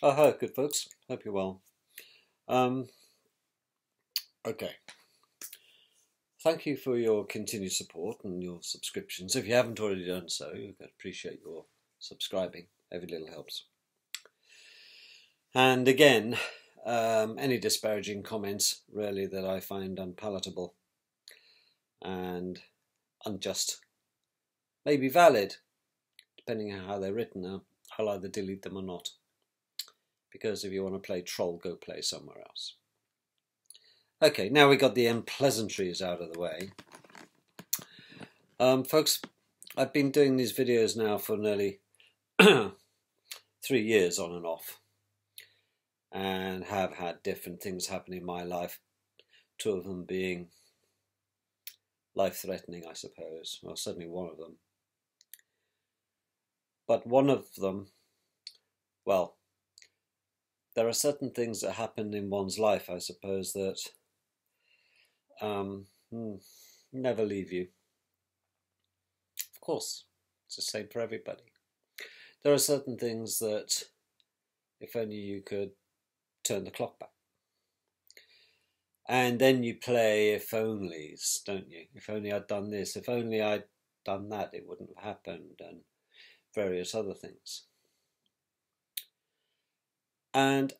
Oh, good folks. Hope you're well. Um, okay. Thank you for your continued support and your subscriptions. If you haven't already done so, I appreciate your subscribing. Every little helps. And again, um, any disparaging comments really that I find unpalatable and unjust may be valid, depending on how they're written. I'll either delete them or not because if you want to play troll, go play somewhere else. Okay, now we got the unpleasantries out of the way. Um, folks, I've been doing these videos now for nearly three years on and off and have had different things happen in my life, two of them being life-threatening, I suppose, well, certainly one of them. But one of them, well, there are certain things that happen in one's life, I suppose, that um, hmm, never leave you. Of course, it's the same for everybody. There are certain things that, if only you could turn the clock back. And then you play if onlys, don't you? If only I'd done this, if only I'd done that, it wouldn't have happened, and various other things. And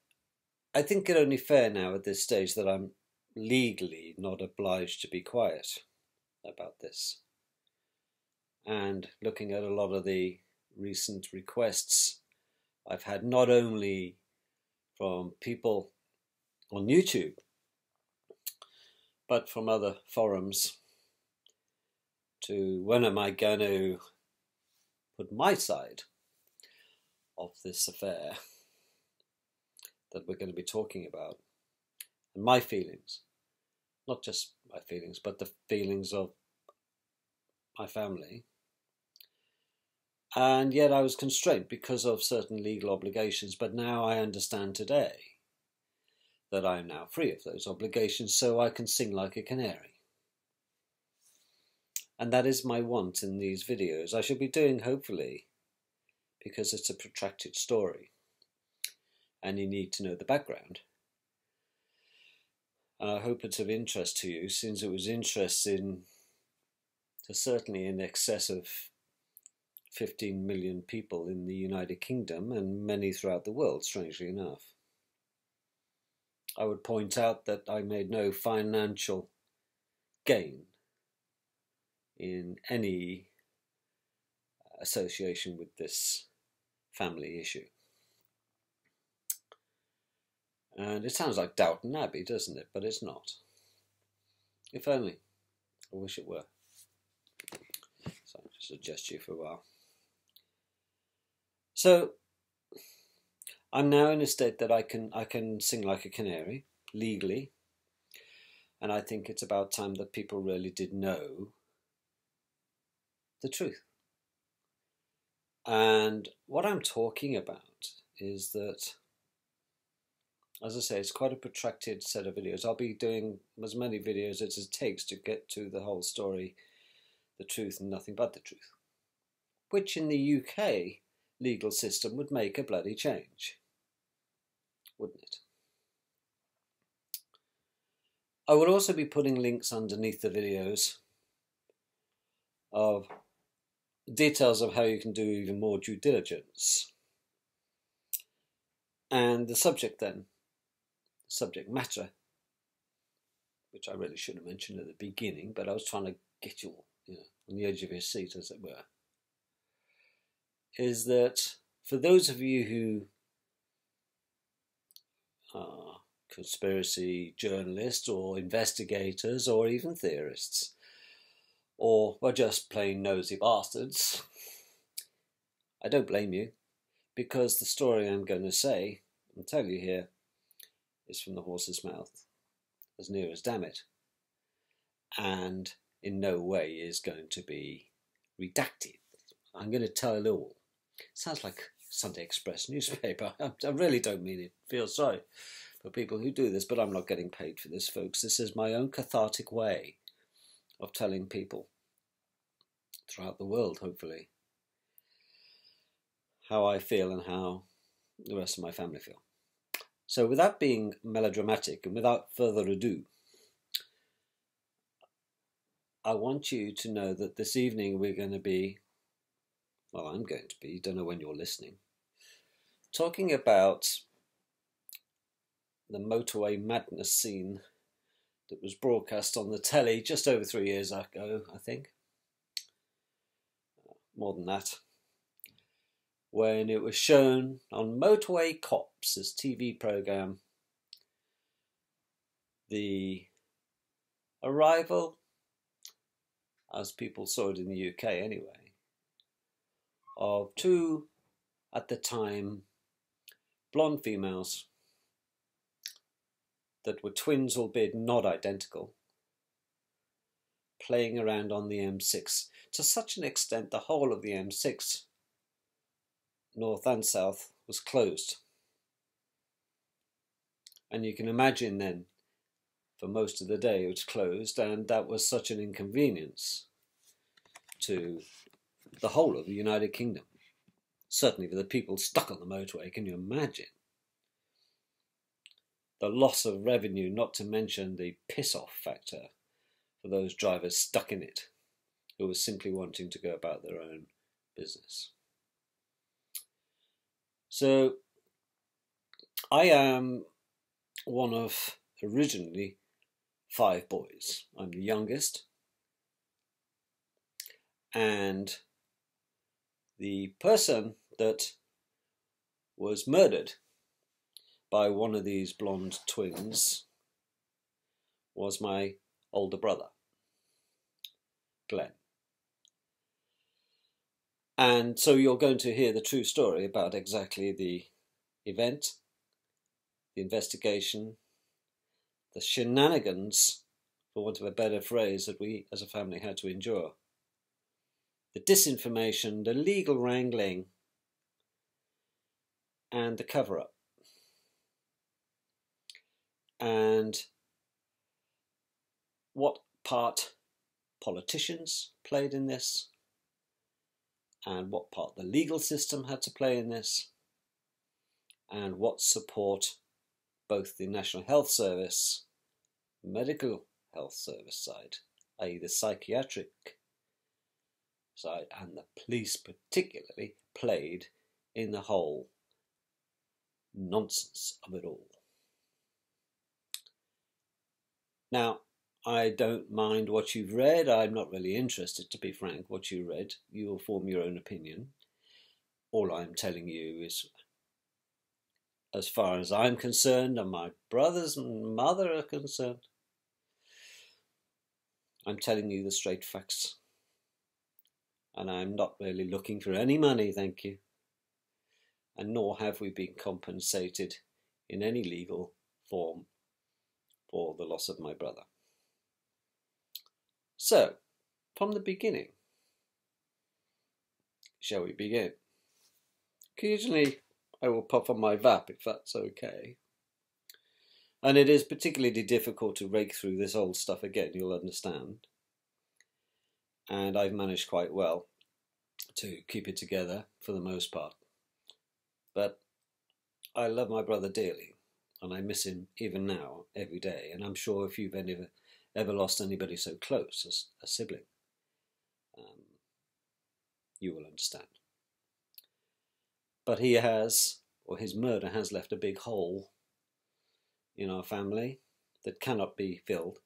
I think it only fair now at this stage that I'm legally not obliged to be quiet about this. And looking at a lot of the recent requests I've had, not only from people on YouTube, but from other forums, to when am I going to put my side of this affair? That we're going to be talking about and my feelings. Not just my feelings, but the feelings of my family. And yet I was constrained because of certain legal obligations, but now I understand today that I am now free of those obligations, so I can sing like a canary. And that is my want in these videos. I should be doing, hopefully, because it's a protracted story and you need to know the background. And I hope it's of interest to you, since it was interesting to certainly in excess of 15 million people in the United Kingdom and many throughout the world, strangely enough. I would point out that I made no financial gain in any association with this family issue. And it sounds like Downton Abbey, doesn't it? But it's not. If only. I wish it were. So I'll just adjust you for a while. So I'm now in a state that I can I can sing like a canary legally, and I think it's about time that people really did know the truth. And what I'm talking about is that as I say, it's quite a protracted set of videos. I'll be doing as many videos as it takes to get to the whole story, the truth and nothing but the truth. Which in the UK legal system would make a bloody change. Wouldn't it? I will also be putting links underneath the videos of details of how you can do even more due diligence. And the subject then subject matter, which I really should have mentioned at the beginning, but I was trying to get you, you know, on the edge of your seat, as it were, is that for those of you who are conspiracy journalists or investigators or even theorists, or are just plain nosy bastards, I don't blame you, because the story I'm going to say and tell you here is from the horse's mouth, as near as damn it, and in no way is going to be redacted. I'm going to tell it all. Sounds like Sunday Express newspaper. I really don't mean it. Feel sorry for people who do this, but I'm not getting paid for this, folks. This is my own cathartic way of telling people throughout the world, hopefully, how I feel and how the rest of my family feel. So, without being melodramatic and without further ado, I want you to know that this evening we're going to be, well, I'm going to be, don't know when you're listening, talking about the motorway madness scene that was broadcast on the telly just over three years ago, I think. More than that. When it was shown on Motorway Cops, as TV program, the arrival as people saw it in the UK anyway, of two, at the time, blonde females that were twins, albeit not identical, playing around on the M6 to such an extent the whole of the M6, north and south, was closed. And you can imagine then for most of the day it was closed, and that was such an inconvenience to the whole of the United Kingdom. Certainly for the people stuck on the motorway, can you imagine? The loss of revenue, not to mention the piss off factor for those drivers stuck in it who were simply wanting to go about their own business. So, I am one of originally five boys. I'm the youngest. And the person that was murdered by one of these blonde twins was my older brother, Glenn. And so you're going to hear the true story about exactly the event, the investigation, the shenanigans, for want of a better phrase, that we as a family had to endure. The disinformation, the legal wrangling, and the cover up. And what part politicians played in this, and what part the legal system had to play in this, and what support both the National Health Service, medical health service side, i.e., the psychiatric side, and the police particularly played in the whole nonsense of it all. Now, I don't mind what you've read. I'm not really interested, to be frank, what you read. You will form your own opinion. All I'm telling you is as far as I'm concerned and my brothers and mother are concerned. I'm telling you the straight facts. And I'm not really looking for any money, thank you. And nor have we been compensated in any legal form for the loss of my brother. So, from the beginning, shall we begin? Occasionally, I will pop on my VAP if that's okay. And it is particularly difficult to rake through this old stuff again, you'll understand. And I've managed quite well to keep it together for the most part. But I love my brother dearly, and I miss him even now, every day. And I'm sure if you've ever, ever lost anybody so close as a sibling, um, you will understand. But he has, or his murder has left a big hole in our family that cannot be filled.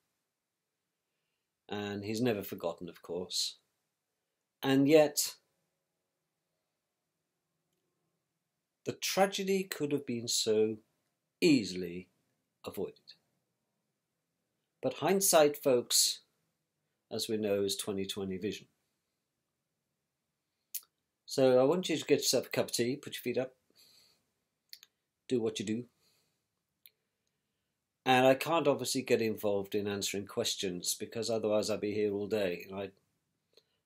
And he's never forgotten, of course. And yet, the tragedy could have been so easily avoided. But hindsight, folks, as we know, is 2020 vision. So I want you to get yourself a cup of tea, put your feet up, do what you do. And I can't obviously get involved in answering questions because otherwise I'd be here all day and I'd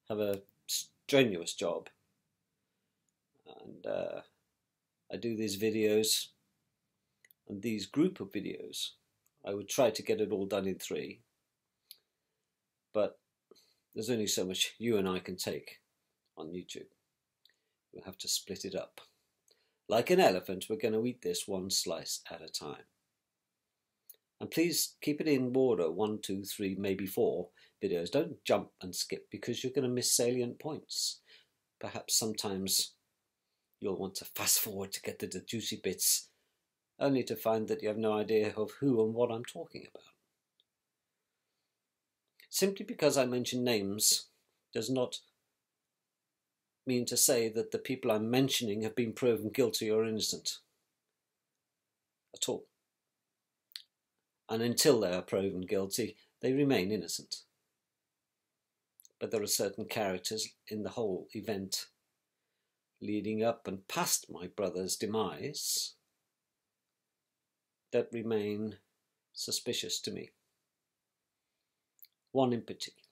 have a strenuous job. And uh, I do these videos and these group of videos. I would try to get it all done in three. But there's only so much you and I can take on YouTube. We'll have to split it up. Like an elephant, we're going to eat this one slice at a time. And please keep it in order one, two, three, maybe four videos. Don't jump and skip because you're going to miss salient points. Perhaps sometimes you'll want to fast forward to get to the juicy bits, only to find that you have no idea of who and what I'm talking about. Simply because I mention names does not mean to say that the people I'm mentioning have been proven guilty or innocent at all. And until they are proven guilty, they remain innocent. But there are certain characters in the whole event leading up and past my brother's demise that remain suspicious to me. One in particular.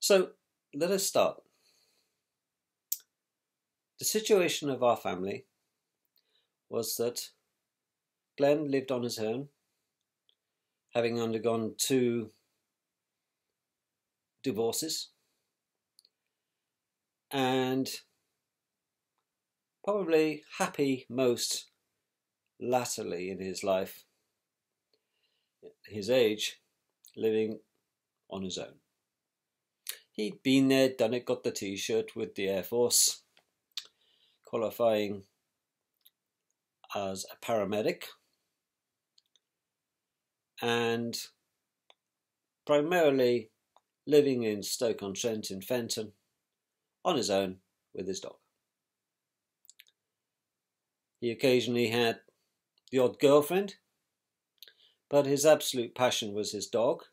So let us start. The situation of our family was that Glenn lived on his own, having undergone two divorces and probably happy most latterly in his life, his age, living on his own. He'd been there, done it, got the t-shirt with the Air Force, qualifying as a paramedic and primarily living in Stoke-on-Trent in Fenton on his own with his dog. He occasionally had the odd girlfriend, but his absolute passion was his dog,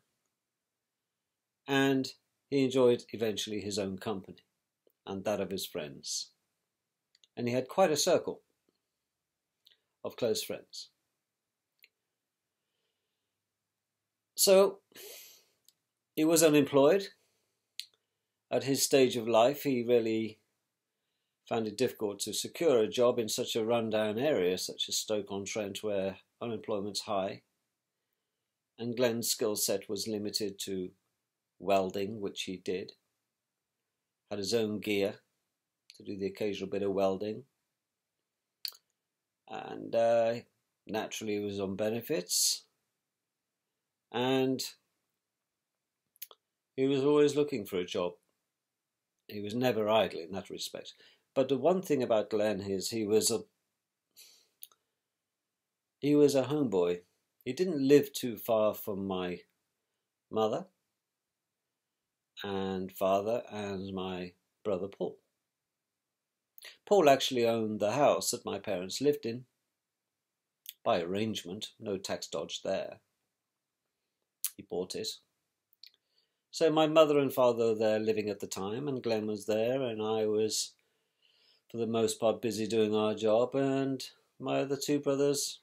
and he enjoyed eventually his own company and that of his friends. And he had quite a circle of close friends. So he was unemployed. At his stage of life, he really found it difficult to secure a job in such a rundown area such as Stoke-on-Trent where unemployment's high and Glenn's skill set was limited to welding, which he did. Had his own gear to do the occasional bit of welding. And uh, naturally, he was on benefits. And he was always looking for a job. He was never idle in that respect. But the one thing about Glenn is he was a he was a homeboy. He didn't live too far from my mother and father and my brother Paul. Paul actually owned the house that my parents lived in by arrangement, no tax dodge there. He bought it. So my mother and father were there living at the time, and Glenn was there, and I was, for the most part, busy doing our job, and my other two brothers,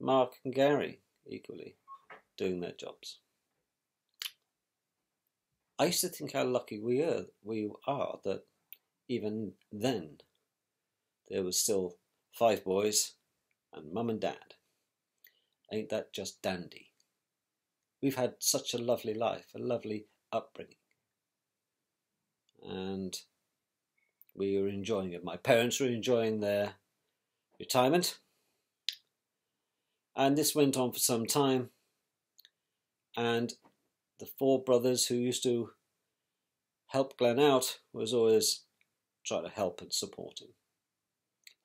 Mark and Gary, equally doing their jobs. I used to think how lucky we are, we are that even then there was still five boys and mum and dad. Ain't that just dandy? We've had such a lovely life, a lovely upbringing. And we were enjoying it. My parents were enjoying their retirement. And this went on for some time. And the four brothers who used to help Glenn out was always trying to help and support him.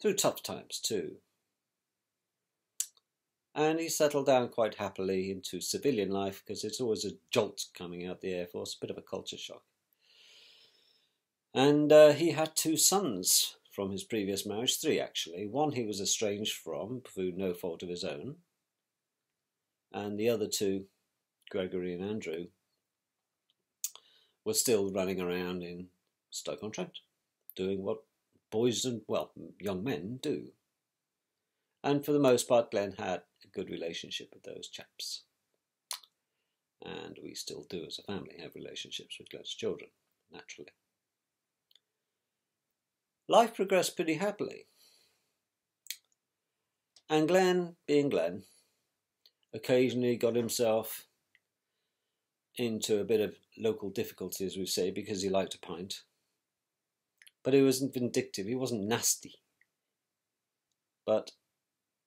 Through tough times too. And he settled down quite happily into civilian life because it's always a jolt coming out the Air Force, a bit of a culture shock. And uh, he had two sons from his previous marriage, three actually. One he was estranged from through no fault of his own, and the other two Gregory and Andrew, were still running around in Stoke-on-Trent, doing what boys and, well, young men do. And for the most part, Glenn had a good relationship with those chaps. And we still do as a family have relationships with Glenn's children, naturally. Life progressed pretty happily. And Glenn, being Glenn, occasionally got himself into a bit of local difficulty, as we say, because he liked a pint. But he wasn't vindictive, he wasn't nasty. But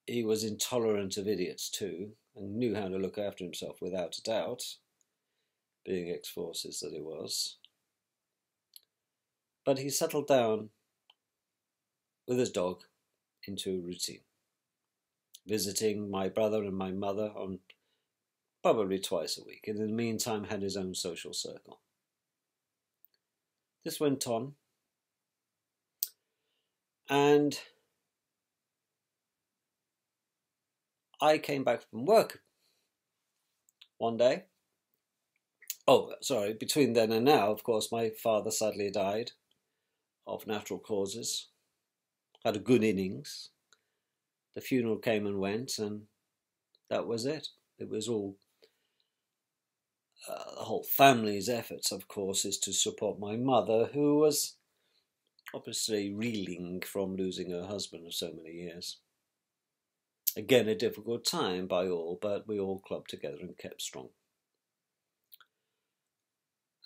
he was intolerant of idiots too, and knew how to look after himself without a doubt, being ex forces that he was. But he settled down with his dog into a routine, visiting my brother and my mother on probably twice a week, and in the meantime had his own social circle. This went on, and I came back from work one day. Oh, sorry, between then and now, of course, my father sadly died of natural causes. Had a good innings. The funeral came and went, and that was it. It was all uh, the whole family's efforts, of course, is to support my mother, who was obviously reeling from losing her husband of so many years. Again, a difficult time by all, but we all clubbed together and kept strong.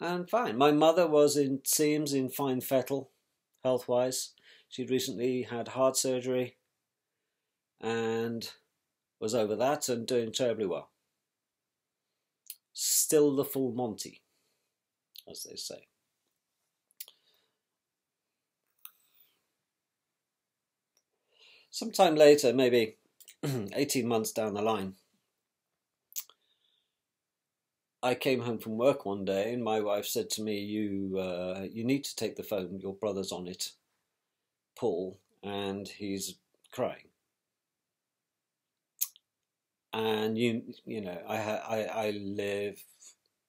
And fine. My mother was, in seems, in fine fettle, health wise. She'd recently had heart surgery and was over that and doing terribly well. Still the full Monty, as they say. Sometime later, maybe 18 months down the line, I came home from work one day and my wife said to me, "You uh, you need to take the phone. Your brother's on it, Paul, and he's crying." And you you know I I I live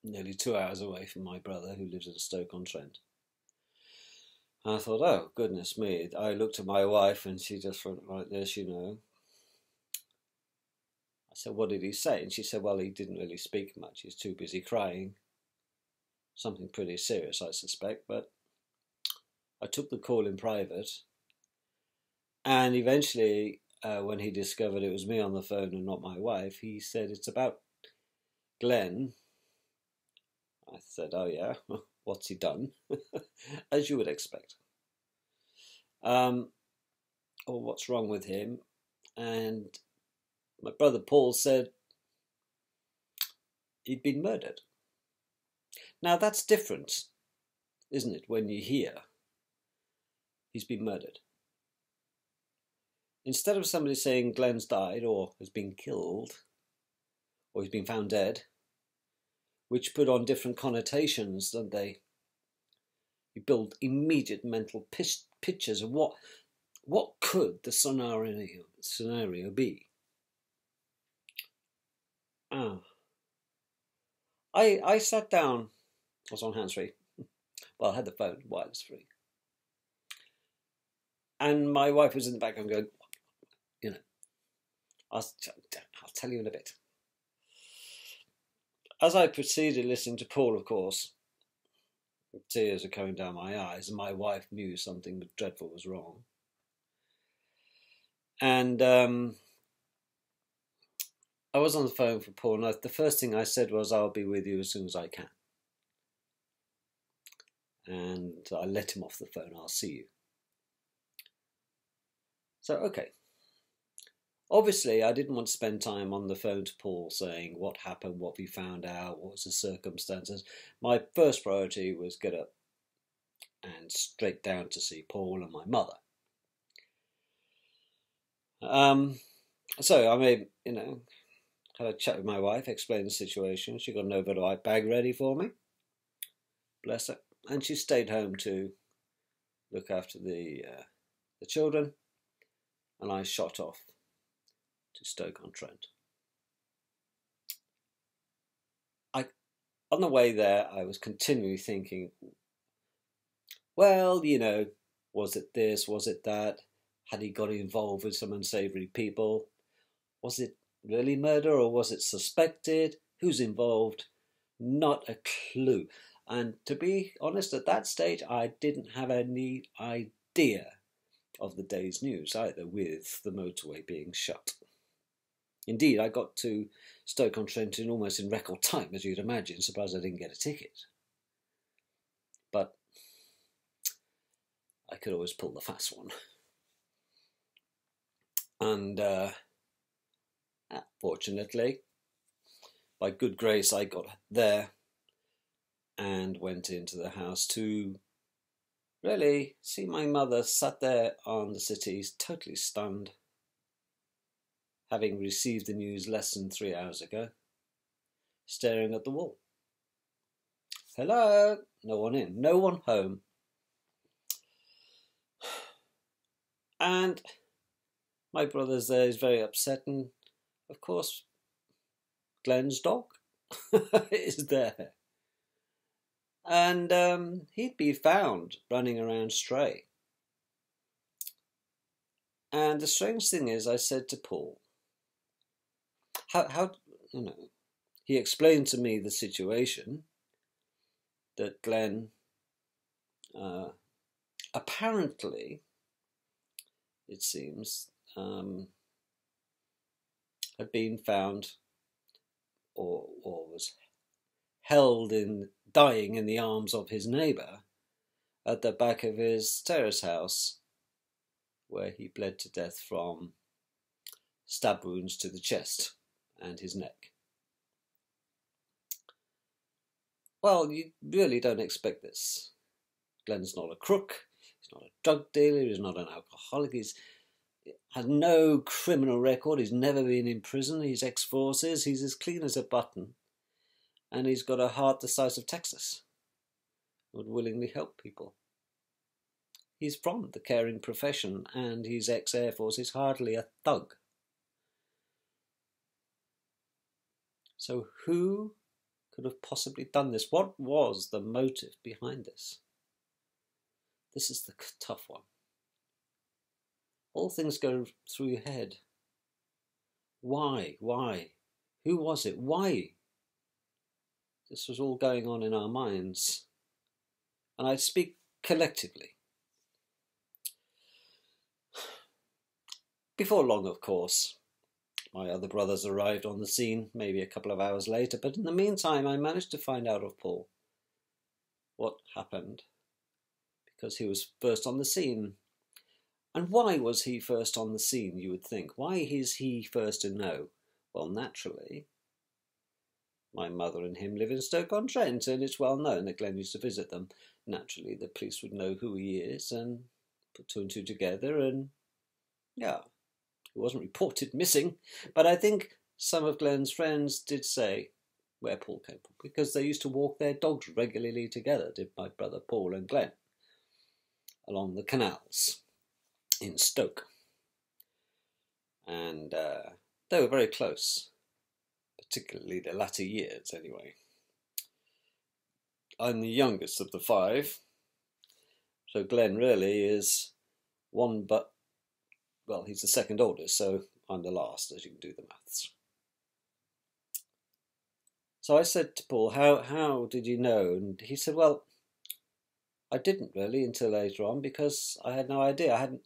nearly two hours away from my brother who lives at Stoke on Trent. And I thought, oh goodness me! I looked at my wife and she just went like this, you know. I said, What did he say? And she said, Well, he didn't really speak much. He's too busy crying. Something pretty serious, I suspect. But I took the call in private. And eventually, uh, when he discovered it was me on the phone and not my wife, he said, It's about Glenn. I said, Oh, yeah. What's he done? As you would expect. Um, or what's wrong with him? And my brother Paul said he'd been murdered. Now that's different, isn't it, when you hear he's been murdered? Instead of somebody saying Glenn's died or has been killed or he's been found dead, which put on different connotations, don't they? You build immediate mental pictures of what what could the scenario scenario be. Oh. I I sat down. I was on hands free. well, I had the phone wireless free. And my wife was in the background going, you know, I'll, I'll tell you in a bit. As I proceeded listening to Paul, of course, tears are coming down my eyes, and my wife knew something dreadful was wrong. And um, I was on the phone for Paul, and the first thing I said was, I'll be with you as soon as I can. And I let him off the phone, I'll see you. So, okay. Obviously, I didn't want to spend time on the phone to Paul saying what happened, what we found out, what was the circumstances. My first priority was get up and straight down to see Paul and my mother. Um, so I made, you know, had a chat with my wife, explained the situation. She got an overnight bag ready for me. Bless her. And she stayed home to look after the uh, the children. And I shot off to Stoke on Trent. I, on the way there, I was continually thinking, well, you know, was it this? Was it that? Had he got involved with some unsavory people? Was it really murder or was it suspected? Who's involved? Not a clue. And to be honest, at that stage, I didn't have any idea of the day's news either, with the motorway being shut. Indeed, I got to Stoke on Trent in almost in record time, as you'd imagine. Surprised I didn't get a ticket. But I could always pull the fast one. And uh, fortunately, by good grace, I got there and went into the house to really see my mother sat there on the settees, totally stunned, having received the news less than three hours ago, staring at the wall. Hello? No one in, no one home. And my brother's there is very upset, and of course, Glenn's dog is there. And um, he'd be found running around stray. And the strange thing is, I said to Paul, how, how, you know, he explained to me the situation that Glenn uh, apparently, it seems, um, had been found or, or was held in dying in the arms of his neighbour at the back of his terrace house, where he bled to death from stab wounds to the chest and his neck. Well, you really don't expect this. Glenn's not a crook, he's not a drug dealer, he's not an alcoholic, he's had no criminal record, he's never been in prison, he's ex forces, he's as clean as a button and he's got a heart the size of Texas. Would willingly help people. He's from the caring profession and he's ex Air Force. He's hardly a thug. So, who could have possibly done this? What was the motive behind this? This is the tough one. All things go through your head. Why? Why? Who was it? Why? This was all going on in our minds. And I speak collectively. Before long, of course, my other brothers arrived on the scene, maybe a couple of hours later, but in the meantime, I managed to find out of Paul what happened because he was first on the scene. And why was he first on the scene, you would think? Why is he first to know? Well, naturally, my mother and him live in Stoke-on-Trent, and it's well known that Glenn used to visit them. Naturally, the police would know who he is and put two and two together, and yeah, he wasn't reported missing. But I think some of Glenn's friends did say where Paul came from because they used to walk their dogs regularly together, did my brother Paul and Glenn, along the canals in Stoke. And uh, they were very close particularly the latter years anyway. I'm the youngest of the five, so Glenn really is one but, well, he's the second oldest, so I'm the last, as you can do the maths. So I said to Paul, how, how did you know? And he said, well, I didn't really until later on because I had no idea. I hadn't.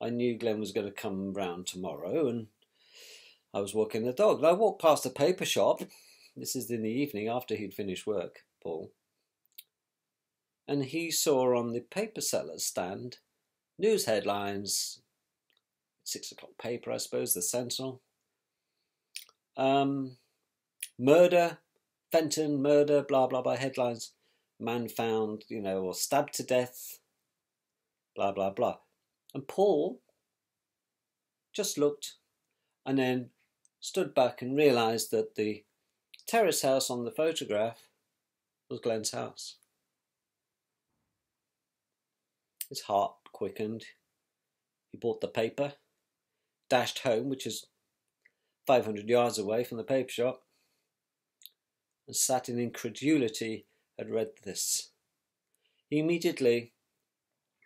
I knew Glenn was going to come round tomorrow, and I was walking the dog. And I walked past a paper shop. This is in the evening after he'd finished work, Paul. And he saw on the paper seller's stand news headlines, six o'clock paper, I suppose, the Sentinel. Um, murder, Fenton, murder, blah, blah, blah, headlines. Man found, you know, or stabbed to death, blah, blah, blah. And Paul just looked and then stood back and realised that the terrace house on the photograph was Glenn's house. His heart quickened. He bought the paper, dashed home, which is 500 yards away from the paper shop, and sat in incredulity had read this. He immediately,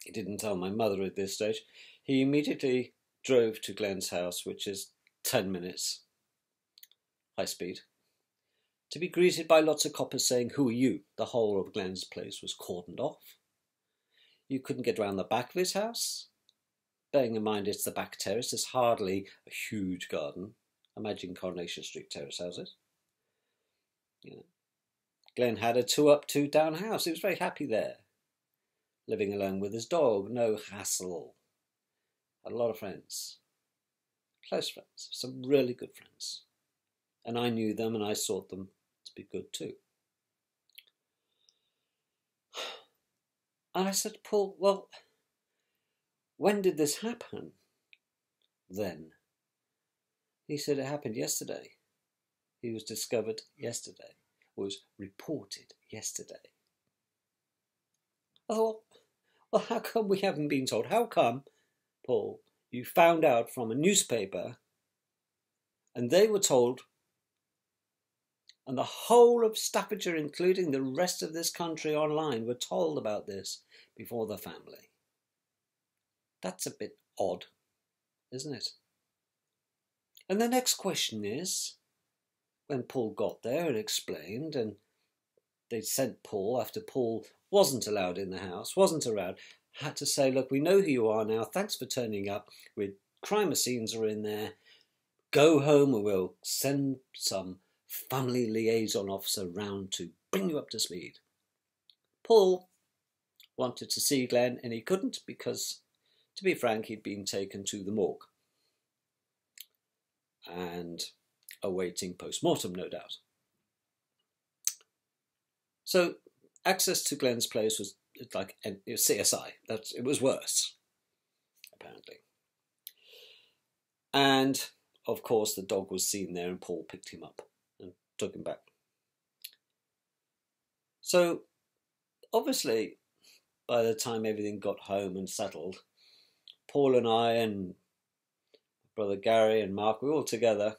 he didn't tell my mother at this stage, he immediately drove to Glenn's house, which is 10 minutes high speed, to be greeted by lots of coppers saying, Who are you? The whole of Glenn's place was cordoned off. You couldn't get round the back of his house. Bearing in mind it's the back terrace, it's hardly a huge garden. Imagine Coronation Street terrace houses. You know. Glenn had a two up, two down house. He was very happy there. living alone with his dog, no hassle. Had a lot of friends, close friends, some really good friends. And I knew them and I sought them to be good too. And I said, Paul, well, when did this happen? Then. He said it happened yesterday. He was discovered yesterday, was reported yesterday. Thought, well, how come we haven't been told? How come, Paul, you found out from a newspaper and they were told, and the whole of Staffordshire, including the rest of this country online, were told about this before the family? That's a bit odd, isn't it? And the next question is when Paul got there and explained, and they sent Paul after Paul wasn't allowed in the house, wasn't around, had to say, Look, we know who you are now. Thanks for turning up. We're, crime scenes are in there. Go home and we'll send some family liaison officer round to bring you up to speed. Paul wanted to see Glenn and he couldn't because, to be frank, he'd been taken to the morgue and awaiting post mortem, no doubt. So access to Glenn's place was like CSI. That it was worse, apparently. And of course, the dog was seen there, and Paul picked him up and took him back. So, obviously, by the time everything got home and settled, Paul and I and brother Gary and Mark, we were all together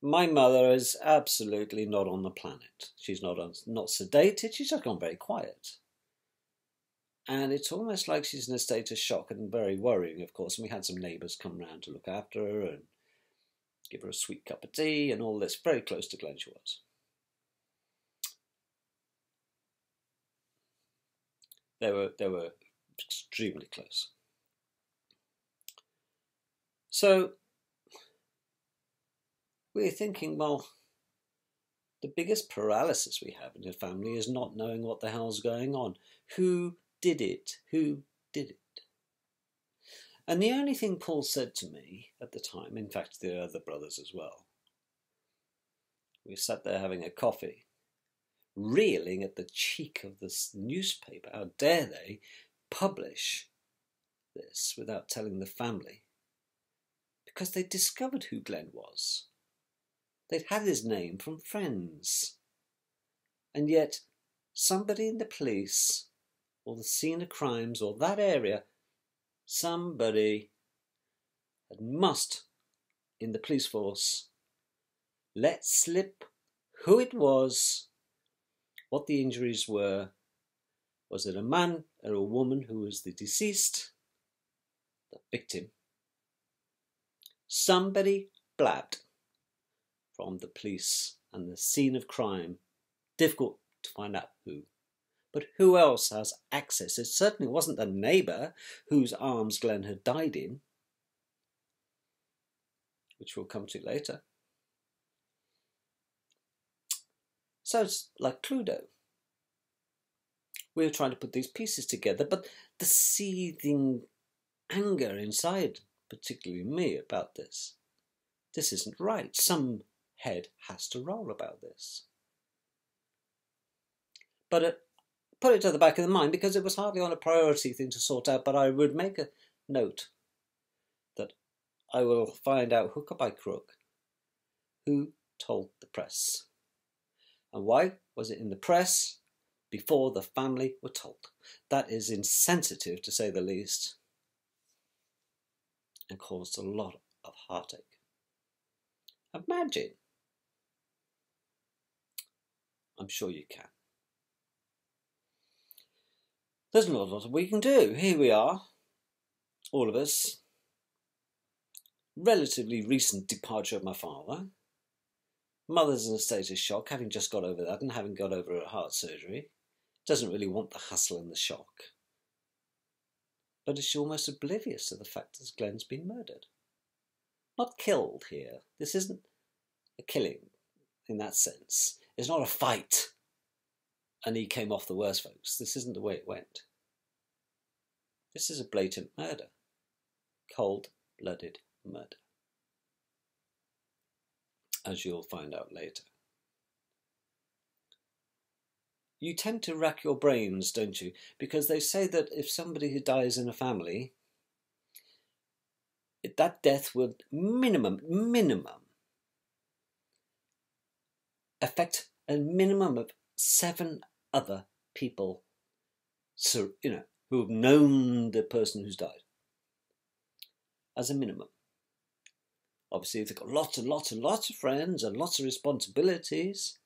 my mother is absolutely not on the planet. She's not not sedated. She's just gone very quiet, and it's almost like she's in a state of shock and very worrying. Of course, and we had some neighbours come round to look after her and give her a sweet cup of tea and all this. Very close to Glenn she was. They were they were extremely close. So we're thinking, well, the biggest paralysis we have in a family is not knowing what the hell's going on. Who did it? Who did it? And the only thing Paul said to me at the time, in fact, the other brothers as well, we sat there having a coffee, reeling at the cheek of this newspaper. How dare they publish this without telling the family? Because they discovered who Glenn was. They'd had his name from friends. And yet, somebody in the police, or the scene of crimes, or that area, somebody had must, in the police force, let slip who it was, what the injuries were. Was it a man or a woman who was the deceased, the victim? Somebody blabbed from the police and the scene of crime. Difficult to find out who. But who else has access? It certainly wasn't the neighbour whose arms Glenn had died in, which we'll come to later. So it's like Cluedo. We were trying to put these pieces together, but the seething anger inside, particularly me, about this. This isn't right. Some head has to roll about this. But it, put it to the back of the mind because it was hardly on a priority thing to sort out, but I would make a note that I will find out or by crook who told the press. And why was it in the press before the family were told? That is insensitive to say the least and caused a lot of heartache. Imagine I'm sure you can. There's not a lot we can do. Here we are, all of us. Relatively recent departure of my father. Mother's in a state of shock, having just got over that and having got over her heart surgery. Doesn't really want the hustle and the shock. But is almost oblivious to the fact that Glenn's been murdered? Not killed here. This isn't a killing in that sense. It's not a fight and he came off the worst, folks. This isn't the way it went. This is a blatant murder. Cold blooded murder. As you'll find out later. You tend to rack your brains, don't you? Because they say that if somebody who dies in a family, that death would minimum, minimum, affect a minimum of seven other people, so, you know, who have known the person who's died, as a minimum. Obviously, if they've got lots and lots and lots of friends and lots of responsibilities,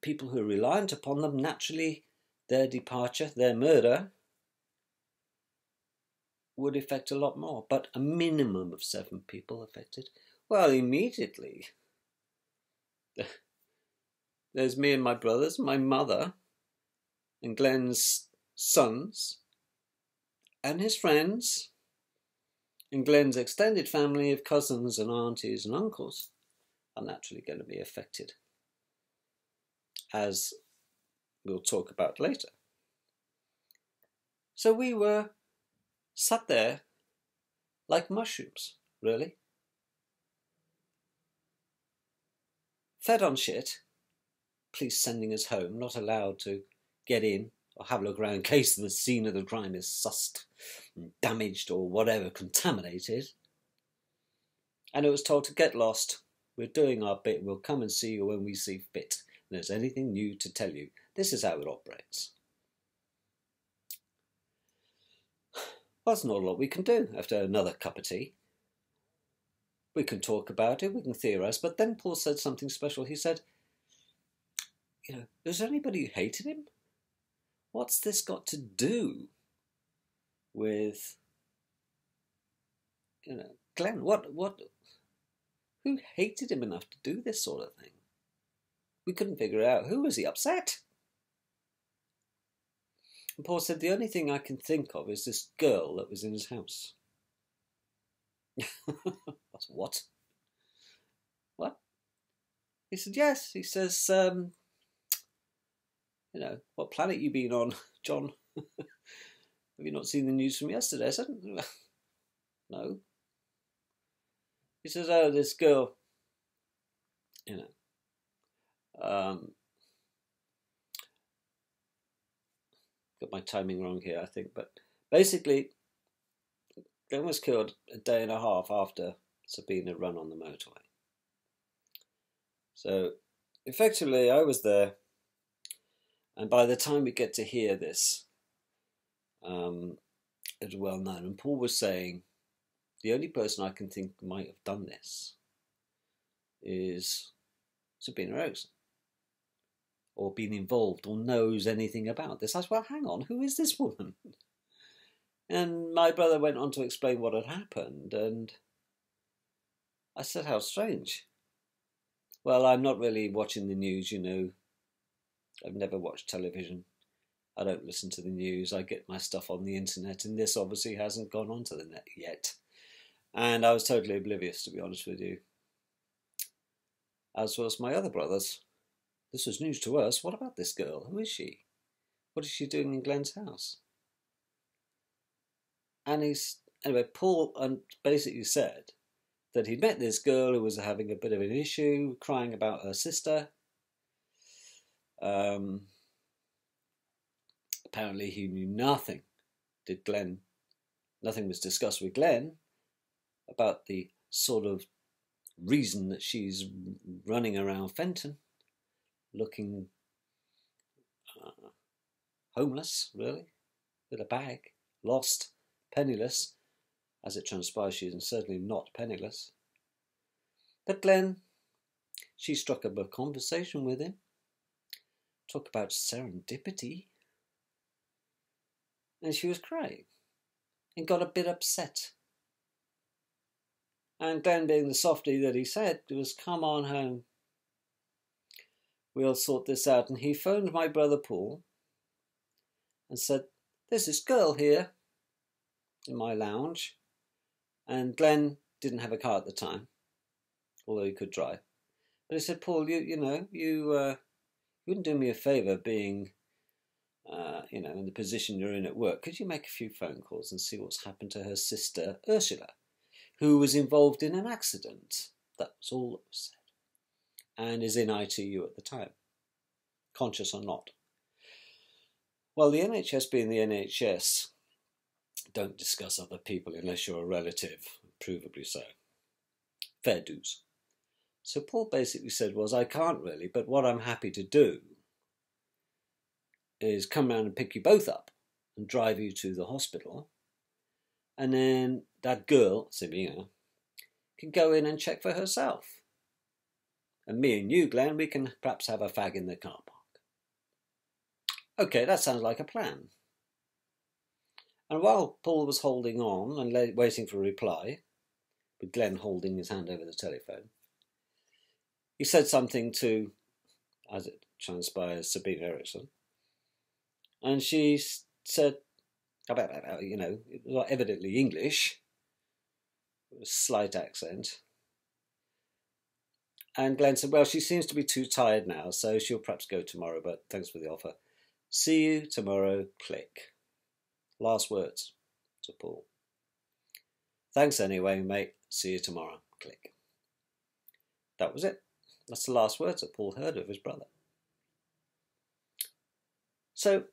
people who are reliant upon them, naturally, their departure, their murder, would affect a lot more. But a minimum of seven people affected. Well, immediately, there's me and my brothers, my mother, and Glenn's sons, and his friends, and Glenn's extended family of cousins and aunties and uncles are naturally going to be affected, as we'll talk about later. So we were sat there like mushrooms, really. Fed on shit, police sending us home, not allowed to get in or have a look around in case the scene of the crime is sussed, damaged, or whatever, contaminated. And it was told to get lost. We're doing our bit. We'll come and see you when we see fit. There's anything new to tell you. This is how it operates. Well, that's not a lot we can do after another cup of tea. We can talk about it, we can theorize, but then Paul said something special. He said, You know, is there anybody who hated him? What's this got to do with, you know, Glenn? What, what, who hated him enough to do this sort of thing? We couldn't figure out. Who was he upset? And Paul said, The only thing I can think of is this girl that was in his house. That's what? What? He said, Yes. He says, um, you know, what planet you been on, Jon? Have you not seen the news from yesterday? I said, no. He says, oh, this girl, you know, um, got my timing wrong here, I think, but basically, Glenn was killed a day and a half after Sabina run on the motorway. So, effectively, I was there and by the time we get to hear this, um, it's well known. And Paul was saying, the only person I can think might have done this is Sabina Eriksson, or been involved, or knows anything about this. I said, well, hang on, who is this woman? And my brother went on to explain what had happened, and I said, how strange. Well, I'm not really watching the news, you know. I've never watched television. I don't listen to the news. I get my stuff on the internet, and this obviously hasn't gone onto the net yet. And I was totally oblivious, to be honest with you. As was my other brothers. This was news to us. What about this girl? Who is she? What is she doing in Glenn's house? And he's anyway. Paul basically said that he'd met this girl who was having a bit of an issue, crying about her sister, um, apparently, he knew nothing. Did Glenn? Nothing was discussed with Glenn about the sort of reason that she's running around Fenton, looking uh, homeless, really, with a bag, lost, penniless. As it transpires, she is certainly not penniless. But Glenn, she struck up a conversation with him Talk about serendipity. And she was crying and got a bit upset. And Glenn, being the softy that he said, was, Come on home. We'll sort this out. And he phoned my brother Paul and said, There's this girl here in my lounge. And Glenn didn't have a car at the time, although he could drive. But he said, Paul, you, you know, you, uh, you wouldn't do me a favour being uh, you know, in the position you're in at work, could you make a few phone calls and see what's happened to her sister Ursula, who was involved in an accident? That was all that was said, and is in ITU at the time, conscious or not. Well, the NHS being the NHS, don't discuss other people unless you're a relative, provably so. Fair dues. So Paul basically said was, I can't really, but what I'm happy to do is come round and pick you both up and drive you to the hospital. And then that girl, Sabina, can go in and check for herself. And me and you, Glenn, we can perhaps have a fag in the car park. Okay, that sounds like a plan. And while Paul was holding on and waiting for a reply, with Glenn holding his hand over the telephone, he said something to, as it transpires, Sabina Eriksson, and she said, you know, it was evidently English, with a slight accent. And Glenn said, Well, she seems to be too tired now, so she'll perhaps go tomorrow, but thanks for the offer. See you tomorrow, click. Last words to Paul. Thanks anyway, mate. See you tomorrow, click. That was it. That's the last words that Paul heard of his brother. So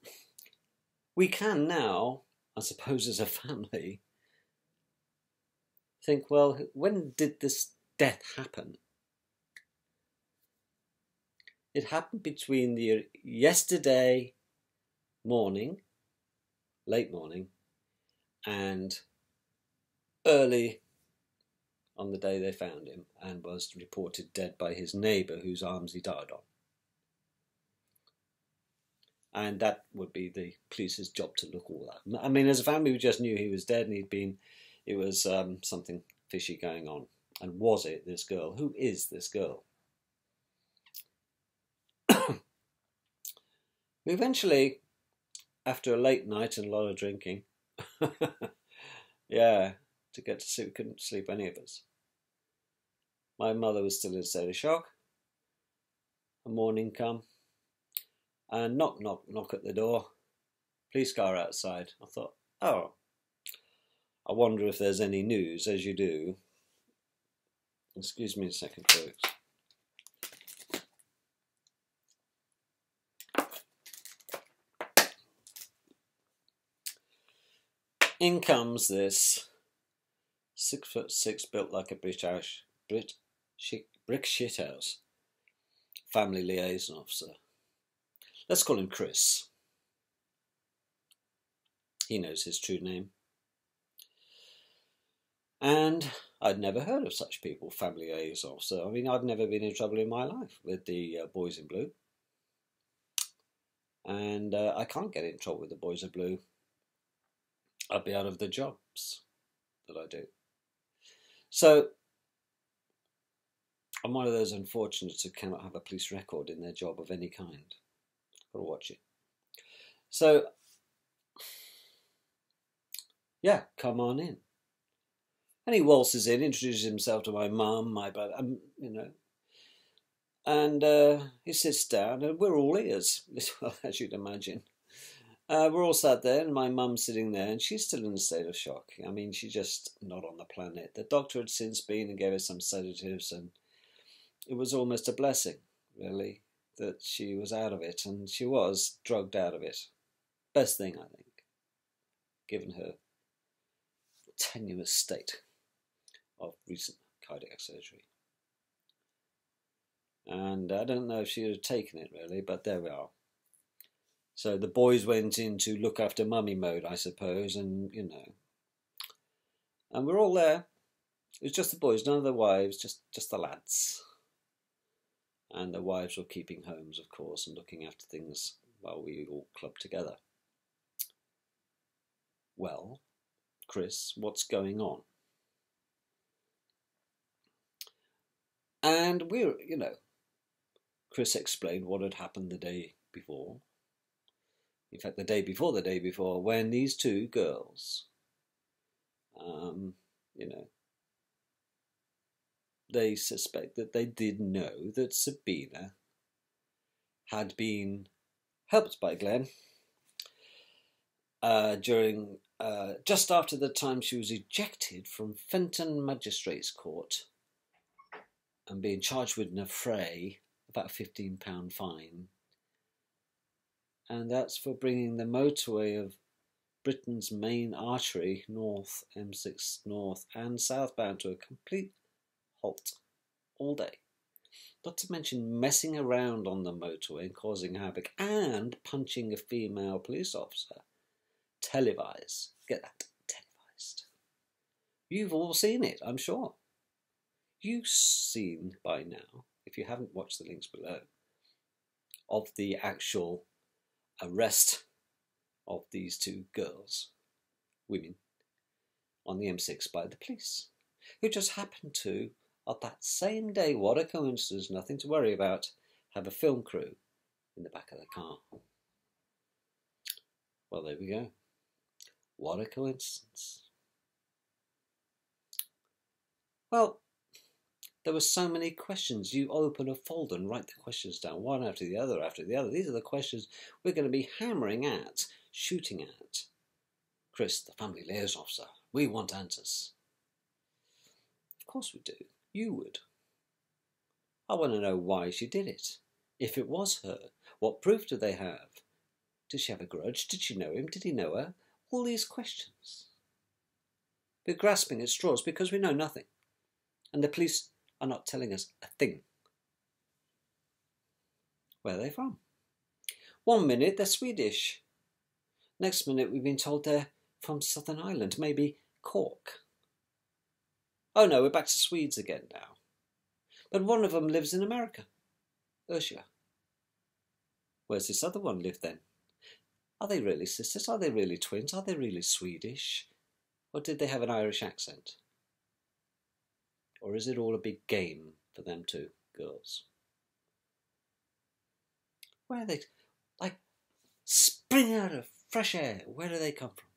we can now, I suppose, as a family, think, well, when did this death happen? It happened between the yesterday morning, late morning, and early on the day they found him and was reported dead by his neighbour whose arms he died on and that would be the police's job to look all that. I mean, as a family, we just knew he was dead, and he'd been. It was um, something fishy going on, and was it this girl? Who is this girl? We eventually, after a late night and a lot of drinking, yeah, to get to sleep, we couldn't sleep any of us. My mother was still in a state of shock. A morning come and knock, knock, knock at the door. Police car outside. I thought, oh, I wonder if there's any news, as you do. Excuse me a second, folks. In comes this six foot six, built like a British Brit, brick shit house, family liaison officer. Let's call him Chris. He knows his true name. And I'd never heard of such people, family liaison. officer. I mean, I'd never been in trouble in my life with the uh, boys in blue. And uh, I can't get in trouble with the boys in blue. I'd be out of the jobs that I do. So, I'm one of those unfortunates who cannot have a police record in their job of any kind Gotta watch it. So, yeah, come on in. And he waltzes in, introduces himself to my mum, my brother, um, you know, and uh, he sits down, and we're all ears, as well as you'd imagine. Uh, we're all sat there, and my mum's sitting there, and she's still in a state of shock. I mean, she's just not on the planet. The doctor had since been and gave her some sedatives, and it was almost a blessing, really that she was out of it, and she was drugged out of it. Best thing, I think, given her tenuous state of recent cardiac surgery. And I don't know if she would have taken it really, but there we are. So the boys went in to look after mummy mode, I suppose, and you know. And we're all there. It was just the boys, none of the wives, just just the lads and the wives were keeping homes, of course, and looking after things while we all clubbed together. Well, Chris, what's going on? And we're, you know, Chris explained what had happened the day before. In fact, the day before the day before, when these two girls, um, you know, they suspect that they did know that Sabina had been helped by Glenn uh, during uh, just after the time she was ejected from Fenton Magistrates Court and being charged with an affray, about a £15 fine. And that's for bringing the motorway of Britain's main artery, North, M6 North, and southbound to a complete halt all day. Not to mention messing around on the motorway and causing havoc and punching a female police officer televised. Get that? Televised. You've all seen it, I'm sure. You've seen by now, if you haven't watched the links below, of the actual arrest of these two girls, women, on the M6 by the police, who just happened to, on that same day, what a coincidence, nothing to worry about, have a film crew in the back of the car. Well, there we go. What a coincidence. Well, there were so many questions. You open a folder and write the questions down, one after the other after the other. These are the questions we're going to be hammering at, shooting at. Chris, the family liaison officer, we want answers. Of course we do. You would. I want to know why she did it. If it was her, what proof do they have? Did she have a grudge? Did she know him? Did he know her? all these questions. We're grasping at straws because we know nothing, and the police are not telling us a thing. Where are they from? One minute they're Swedish. Next minute we've been told they're from Southern Ireland, maybe Cork. Oh no, we're back to Swedes again now. But one of them lives in America, Ursula. Where's this other one live then? Are they really sisters? Are they really twins? Are they really Swedish? Or did they have an Irish accent? Or is it all a big game for them two girls? Where are they? Like, spring out of fresh air. Where do they come from?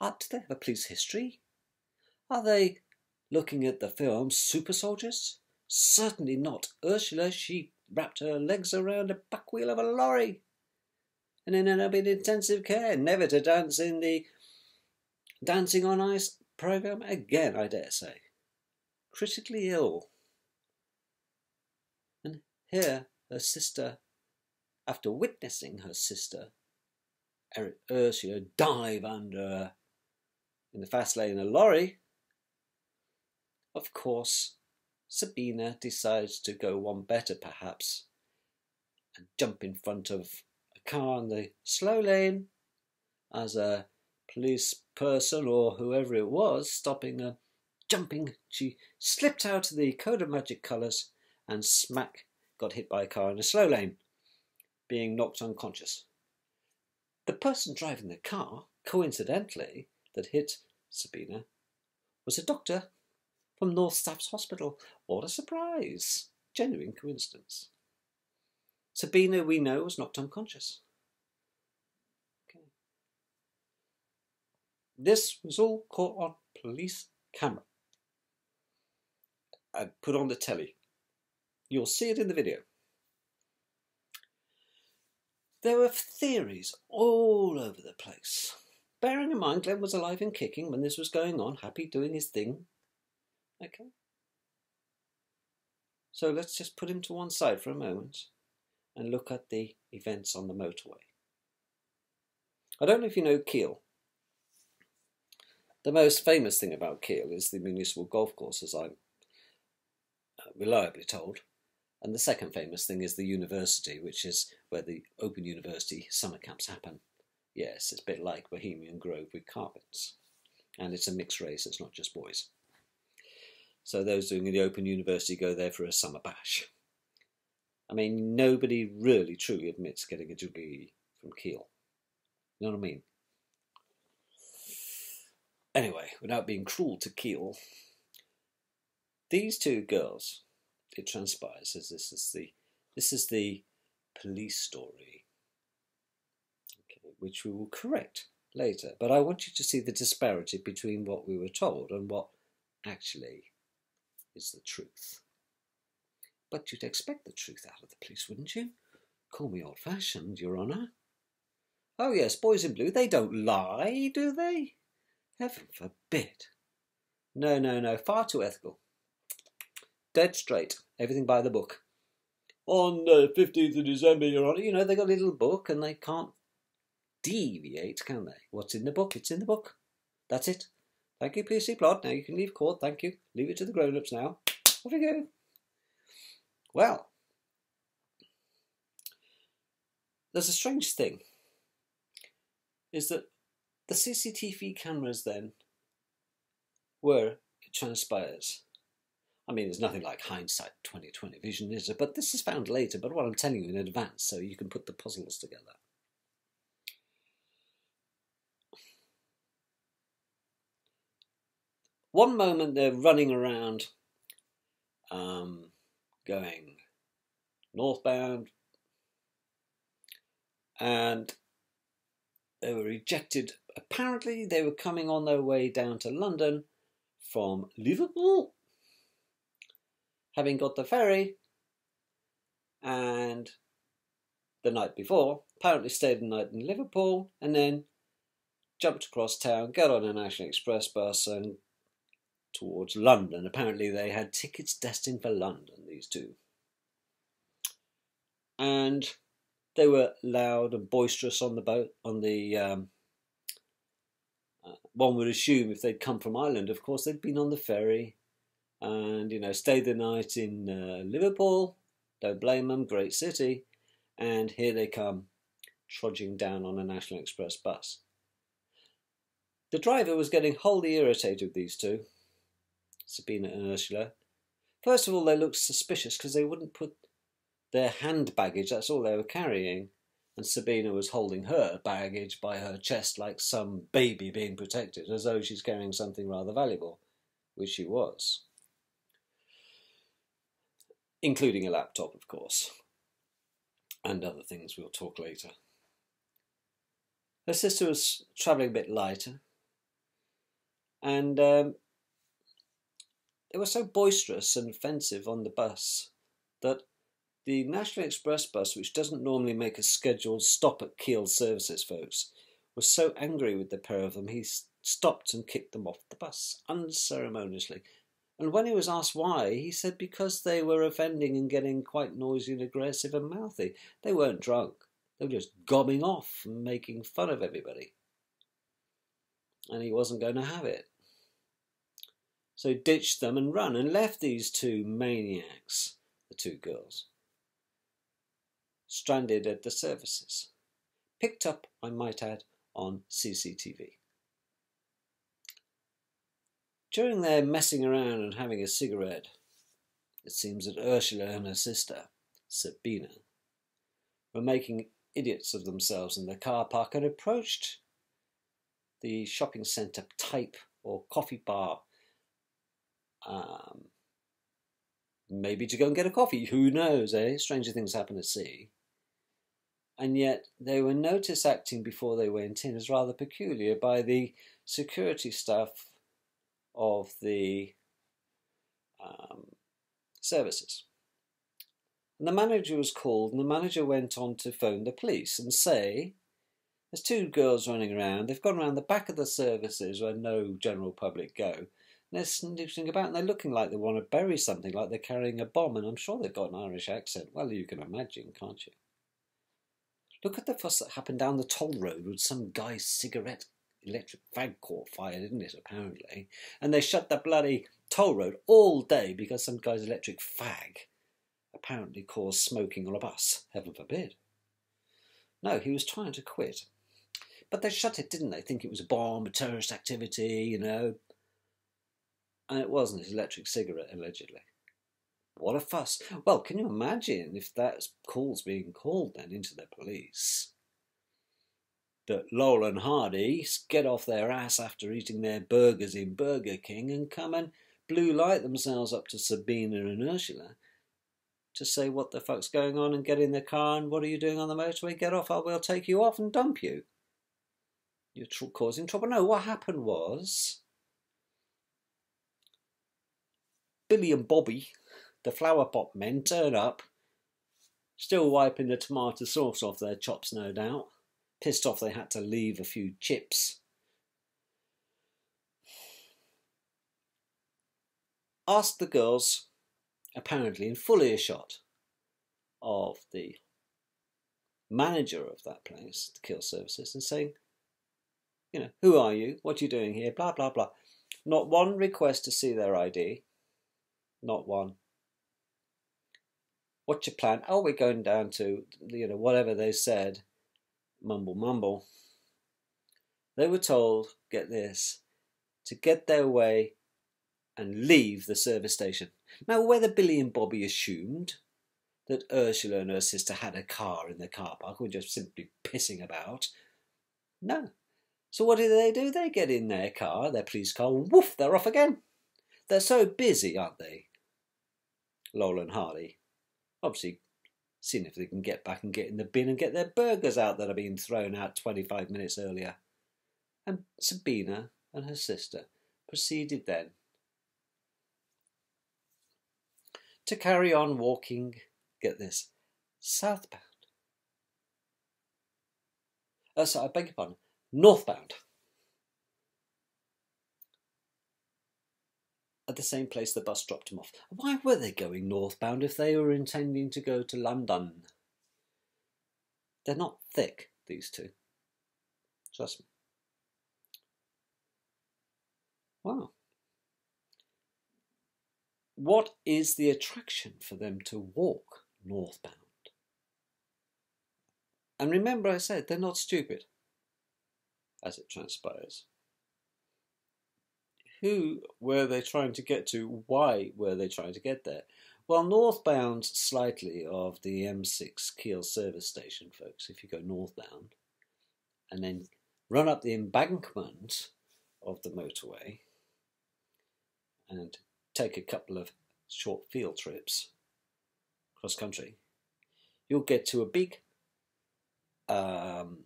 Are, do they have a police history? Are they looking at the film Super Soldiers? Certainly not. Ursula, she wrapped her legs around a back wheel of a lorry and ended up in intensive care, never to dance in the Dancing on Ice program again, I dare say. Critically ill. And here, her sister, after witnessing her sister, Eric Ursula, dive under in the fast lane of a lorry, of course, Sabina decides to go one better, perhaps, and jump in front of a car in the slow lane as a police person or whoever it was stopping her, jumping. She slipped out of the code of magic colours and smack got hit by a car in a slow lane, being knocked unconscious. The person driving the car, coincidentally, that hit Sabina was a doctor from North Staffs Hospital. What a surprise! Genuine coincidence. Sabina, we know, was knocked unconscious. This was all caught on police camera and put on the telly. You'll see it in the video. There were theories all over the place. Bearing in mind Glenn was alive and kicking when this was going on, happy doing his thing. Okay. So let's just put him to one side for a moment and look at the events on the motorway. I don't know if you know Keele. The most famous thing about Keele is the municipal golf course, as I'm uh, reliably told. And the second famous thing is the university, which is where the Open University summer camps happen. Yes, it's a bit like Bohemian Grove with carpets. And it's a mixed race, it's not just boys. So those doing the Open University go there for a summer bash. I mean, nobody really truly admits getting a degree from Keele. You know what I mean? Anyway, without being cruel to Keele, these two girls, it transpires as this is the this is the police story, okay, which we will correct later. But I want you to see the disparity between what we were told and what actually is the truth. But you'd expect the truth out of the police, wouldn't you? Call me old fashioned, Your Honour. Oh, yes, boys in blue, they don't lie, do they? Heaven forbid. No, no, no, far too ethical. Dead straight, everything by the book. On the 15th of December, Your Honour, you know, they've got a little book and they can't deviate, can they? What's in the book? It's in the book. That's it. Thank you, PC Plod. Now you can leave court. Thank you. Leave it to the grown-ups now. Off you go. Well, there's a strange thing. Is that the CCTV cameras then were, it transpires. I mean, there's nothing like hindsight 2020 vision, is there? But this is found later, but what I'm telling you in advance so you can put the puzzles together. One moment they're running around um, going northbound and they were ejected. Apparently, they were coming on their way down to London from Liverpool, having got the ferry, and the night before, apparently stayed the night in Liverpool, and then jumped across town, got on a National Express bus, and towards London. Apparently, they had tickets destined for London, these two. And they were loud and boisterous on the boat. On the um, uh, one would assume if they'd come from Ireland, of course, they'd been on the ferry and you know stayed the night in uh, Liverpool. Don't blame them, great city. And here they come, trudging down on a National Express bus. The driver was getting wholly irritated with these two. Sabina and Ursula. First of all, they looked suspicious because they wouldn't put their hand baggage, that's all they were carrying, and Sabina was holding her baggage by her chest like some baby being protected, as though she's carrying something rather valuable, which she was. Including a laptop, of course, and other things we'll talk later. Her sister was travelling a bit lighter, and um, they were so boisterous and offensive on the bus that the National Express bus, which doesn't normally make a scheduled stop at Keele services, folks, was so angry with the pair of them he stopped and kicked them off the bus unceremoniously. And when he was asked why, he said because they were offending and getting quite noisy and aggressive and mouthy. They weren't drunk. They were just gobbing off and making fun of everybody. And he wasn't going to have it. So he ditched them and run and left these two maniacs, the two girls, stranded at the services. Picked up, I might add, on CCTV. During their messing around and having a cigarette, it seems that Ursula and her sister, Sabina, were making idiots of themselves in the car park and approached the shopping centre type or coffee bar um, maybe to go and get a coffee. Who knows, eh? Stranger things happen at sea. And yet they were noticed acting before they went in as rather peculiar by the security staff of the um, services. And the manager was called, and the manager went on to phone the police and say, There's two girls running around. They've gone around the back of the services where no general public go they're snooping about and they're looking like they want to bury something, like they're carrying a bomb, and I'm sure they've got an Irish accent. Well, you can imagine, can't you? Look at the fuss that happened down the toll road with some guy's cigarette electric fag caught fire, didn't it, apparently? And they shut the bloody toll road all day because some guy's electric fag apparently caused smoking on a bus. Heaven forbid. No, he was trying to quit. But they shut it, didn't they? Think it was a bomb, a terrorist activity, you know, and it wasn't his electric cigarette, allegedly. What a fuss. Well, can you imagine if that call's being called then into the police? That Laurel and Hardy get off their ass after eating their burgers in Burger King and come and blue light themselves up to Sabina and Ursula to say what the fuck's going on and get in the car and what are you doing on the motorway? Get off, I will take you off and dump you. You're tr- causing trouble. No, what happened was Billy and Bobby, the flower pot men, turn up, still wiping the tomato sauce off their chops, no doubt, pissed off they had to leave a few chips. Asked the girls, apparently in full earshot of the manager of that place, the Keele services, and saying, you know, who are you? What are you doing here? Blah, blah, blah. Not one request to see their ID. Not one. What's your plan? Oh, we're going down to, you know, whatever they said. Mumble, mumble. They were told, get this, to get their way and leave the service station. Now, whether Billy and Bobby assumed that Ursula and her sister had a car in the car park or just simply pissing about, no. So what do they do? They get in their car, their police car, and woof, they're off again. They're so busy, aren't they? Laurel and Hardy. Obviously, seeing if they can get back and get in the bin and get their burgers out that have been thrown out 25 minutes earlier. And Sabina and her sister proceeded then to carry on walking, get this, southbound. Oh, sorry, I beg your pardon, northbound. At the same place the bus dropped him off. Why were they going northbound if they were intending to go to London? They're not thick, these two. Trust me. Wow. What is the attraction for them to walk northbound? And remember, I said they're not stupid, as it transpires. Who were they trying to get to? Why were they trying to get there? Well, northbound slightly of the M6 Keele service station, folks, if you go northbound, and then run up the embankment of the motorway and take a couple of short field trips cross country, you'll get to a big um,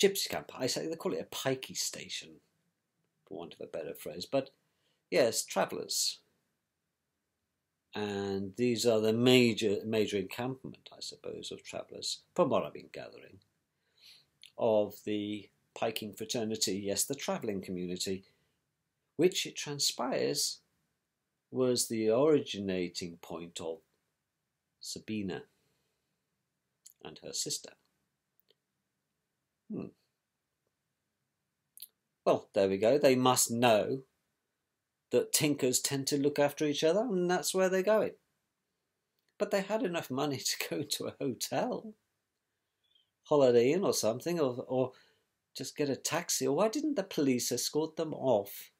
gypsy camp. I say they call it a pikey station, for want of a better phrase, but yes, travellers. And these are the major major encampment, I suppose, of travellers, from what I've been gathering, of the piking fraternity, yes, the travelling community, which it transpires was the originating point of Sabina and her sister. Hmm. Well, there we go. They must know that tinkers tend to look after each other, and that's where they're going. But they had enough money to go to a hotel, Holiday Inn or something, or, or just get a taxi. Or why didn't the police escort them off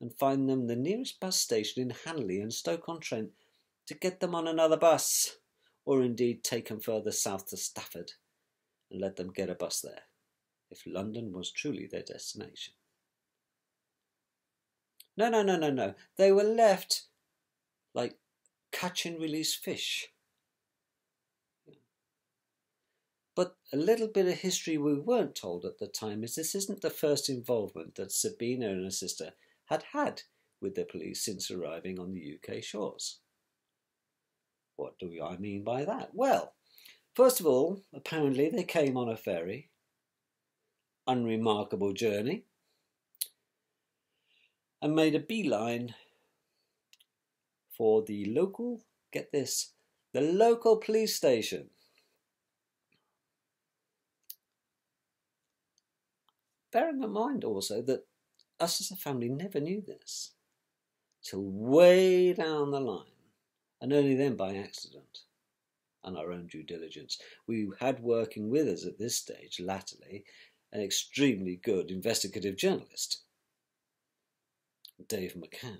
and find them the nearest bus station in Hanley and Stoke-on-Trent to get them on another bus, or indeed take them further south to Stafford and let them get a bus there, if London was truly their destination. No, no, no, no, no. They were left like catch and release fish. But a little bit of history we weren't told at the time is this isn't the first involvement that Sabina and her sister had had with the police since arriving on the UK shores. What do I mean by that? Well, first of all, apparently they came on a ferry, unremarkable journey, and made a beeline for the local, get this, the local police station. Bearing in mind also that us as a family never knew this till way down the line, and only then by accident and our own due diligence. We had working with us at this stage, latterly, an extremely good investigative journalist, Dave McCann.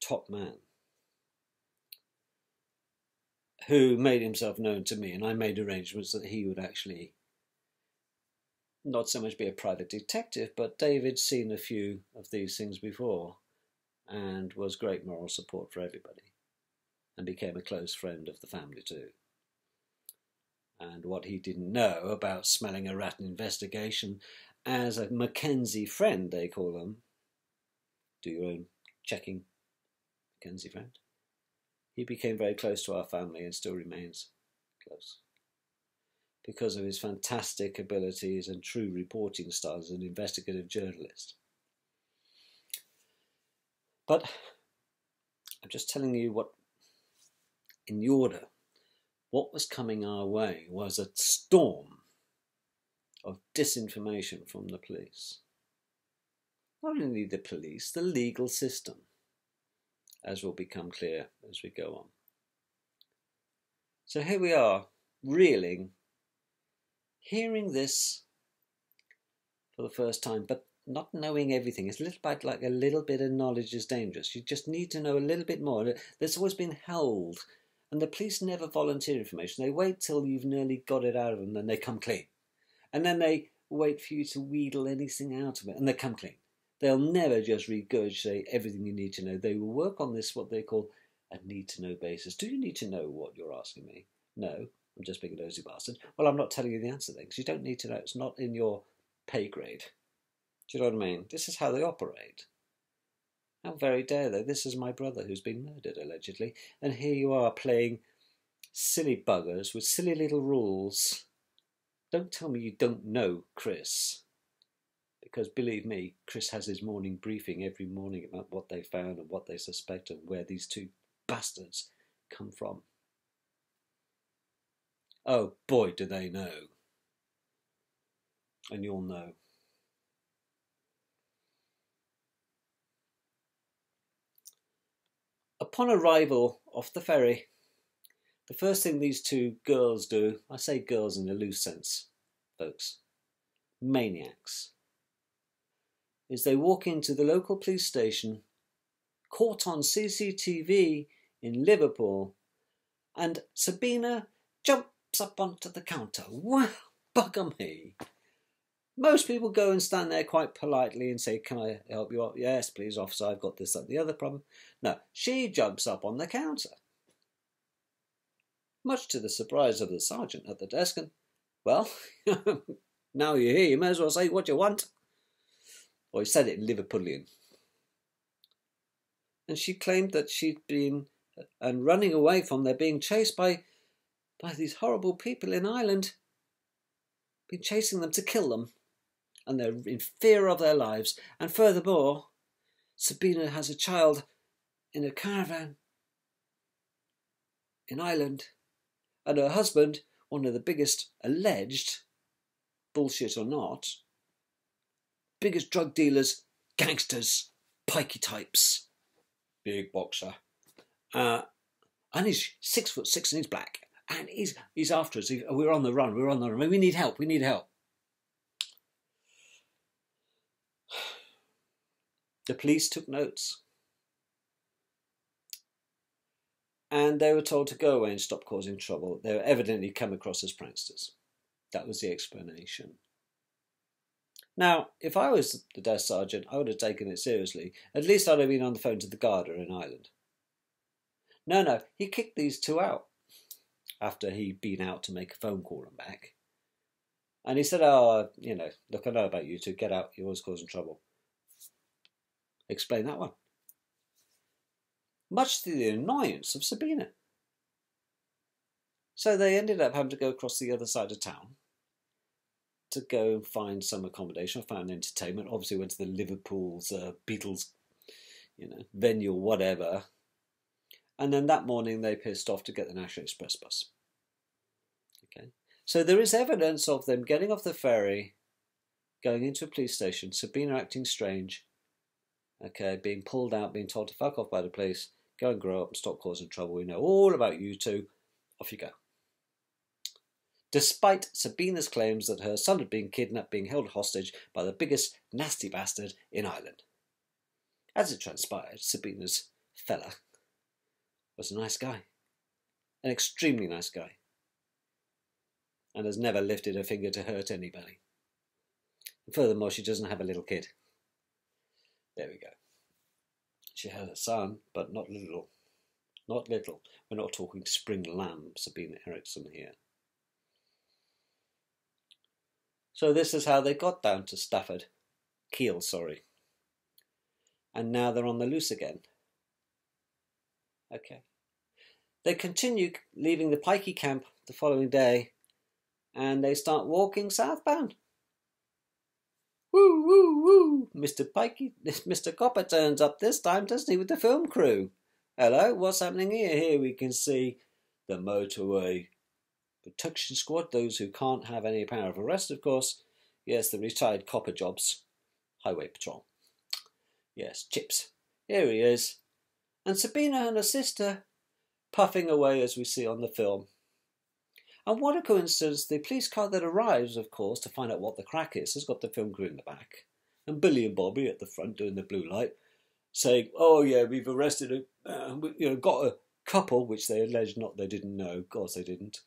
Top man. Who made himself known to me, and I made arrangements that he would actually not so much be a private detective, but David's seen a few of these things before and was great moral support for everybody and became a close friend of the family too. And what he didn't know about smelling a rat in investigation as a McKenzie friend, they call them. Do your own checking, McKenzie friend. He became very close to our family and still remains close because of his fantastic abilities and true reporting style as an investigative journalist. But I'm just telling you what, in the order, what was coming our way was a storm of disinformation from the police. Not only the police, the legal system, as will become clear as we go on. So here we are, reeling, hearing this for the first time, but not knowing everything. It's a little bit like a little bit of knowledge is dangerous. You just need to know a little bit more. There's always been held, and the police never volunteer information. They wait till you've nearly got it out of them, then they come clean. And then they wait for you to wheedle anything out of it, and they come clean. They'll never just regurgitate everything you need to know. They will work on this, what they call a need to know basis. Do you need to know what you're asking me? No, I'm just being a nosy bastard. Well, I'm not telling you the answer then, because you don't need to know. It's not in your pay grade. Do you know what I mean? This is how they operate. How very dare they? This is my brother who's been murdered, allegedly, and here you are playing silly buggers with silly little rules. Don't tell me you don't know Chris because believe me, Chris has his morning briefing every morning about what they found and what they suspect and where these two bastards come from. Oh boy, do they know. And you'll know. Upon arrival off the ferry, the first thing these two girls do, I say girls in a loose sense, folks, maniacs, is they walk into the local police station, caught on CCTV in Liverpool, and Sabina jumps up onto the counter. Well, bugger me. Most people go and stand there quite politely and say, Can I help you? Yes, please, officer, I've got this, that, the other problem. No, she jumps up on the counter. Much to the surprise of the sergeant at the desk, and, well, now you're here, you may as well say what you want. Or he said it in Liverpudlian. And she claimed that she'd been uh, and running away from there, being chased by by these horrible people in Ireland, been chasing them to kill them, and they're in fear of their lives. And furthermore, Sabina has a child in a caravan in Ireland, and her husband, one of the biggest alleged, bullshit or not, biggest drug dealers, gangsters, pikey types, big boxer. Uh, and he's six foot six and he's black. And he's, he's after us. We're on the run. We're on the run. We need help. We need help. The police took notes. And they were told to go away and stop causing trouble. They were evidently come across as pranksters. That was the explanation. Now, if I was the desk sergeant, I would have taken it seriously. At least I'd have been on the phone to the Garda in Ireland. No, no, he kicked these two out after he'd been out to make a phone call and back. And he said, Oh, you know, look, I know about you two. Get out. You're always causing trouble. Explain that one. Much to the annoyance of Sabina. So they ended up having to go across the other side of town to go and find some accommodation. I found entertainment. Obviously, went to the Liverpool's uh, Beatles, you know, venue or whatever. And then that morning, they pissed off to get the National Express bus. Okay, so there is evidence of them getting off the ferry, going into a police station. Sabina acting strange. Okay, being pulled out, being told to fuck off by the police. Go and grow up and stop causing trouble. We know all about you two. Off you go despite Sabina's claims that her son had been kidnapped, being held hostage by the biggest nasty bastard in Ireland. As it transpired, Sabina's fella was a nice guy, an extremely nice guy, and has never lifted a finger to hurt anybody. Furthermore, she doesn't have a little kid. There we go. She has a son, but not little. Not little. We're not talking spring lamb, Sabina Eriksson here. So this is how they got down to Stafford. Keele, sorry. And now they're on the loose again. Okay. They continue leaving the Pikey camp the following day and they start walking southbound. Woo, woo, woo! Mr. Pikey, Mr. Copper turns up this time, doesn't he, with the film crew? Hello, what's happening here? Here we can see the motorway protection squad, those who can't have any power of arrest, of course. Yes, the retired copper jobs, highway patrol. Yes, Chips. Here he is. And Sabina and her sister puffing away as we see on the film. And what a coincidence, the police car that arrives, of course, to find out what the crack is, has got the film crew in the back. And Billy and Bobby at the front doing the blue light, saying, oh yeah, we've arrested a, uh, you know, got a couple, which they alleged not, they didn't know. Of course they didn't.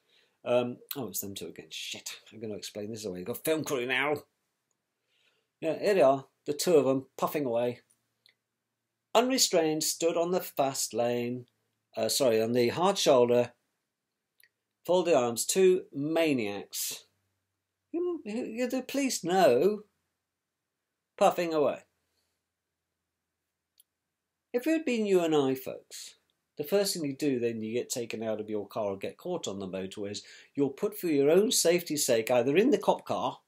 Um, oh, it's them two again. Shit, I'm going to explain this away. You've got film crew now. Yeah, here they are, the two of them puffing away. Unrestrained, stood on the fast lane, uh, sorry, on the hard shoulder, folded arms, two maniacs. You, you, the police know. Puffing away. If it had been you and I, folks, the first thing you do then you get taken out of your car or get caught on the motorway is you're put for your own safety's sake either in the cop car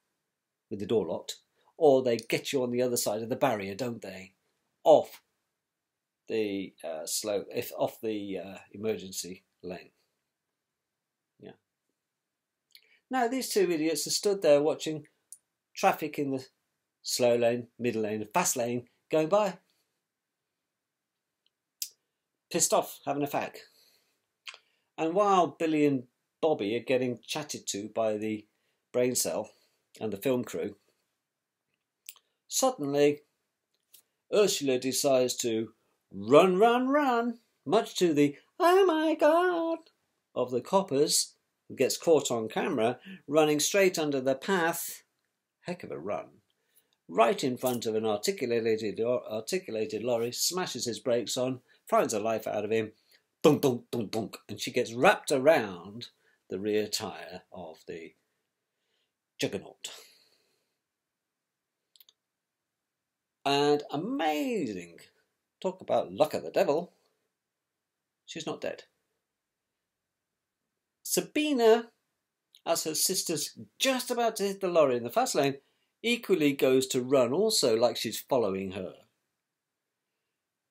with the door locked or they get you on the other side of the barrier, don't they? Off the uh, slow, if off the uh, emergency lane. Now, these two idiots are stood there watching traffic in the slow lane, middle lane, fast lane going by. Pissed off, having a fag. And while Billy and Bobby are getting chatted to by the brain cell and the film crew, suddenly Ursula decides to run, run, run, much to the oh my god of the coppers gets caught on camera running straight under the path, heck of a run, right in front of an articulated, articulated lorry, smashes his brakes on, frightens the life out of him, dunk, dunk, dunk, dunk, and she gets wrapped around the rear tyre of the juggernaut. And amazing, talk about luck of the devil, she's not dead. Sabina, as her sister's just about to hit the lorry in the fast lane, equally goes to run also like she's following her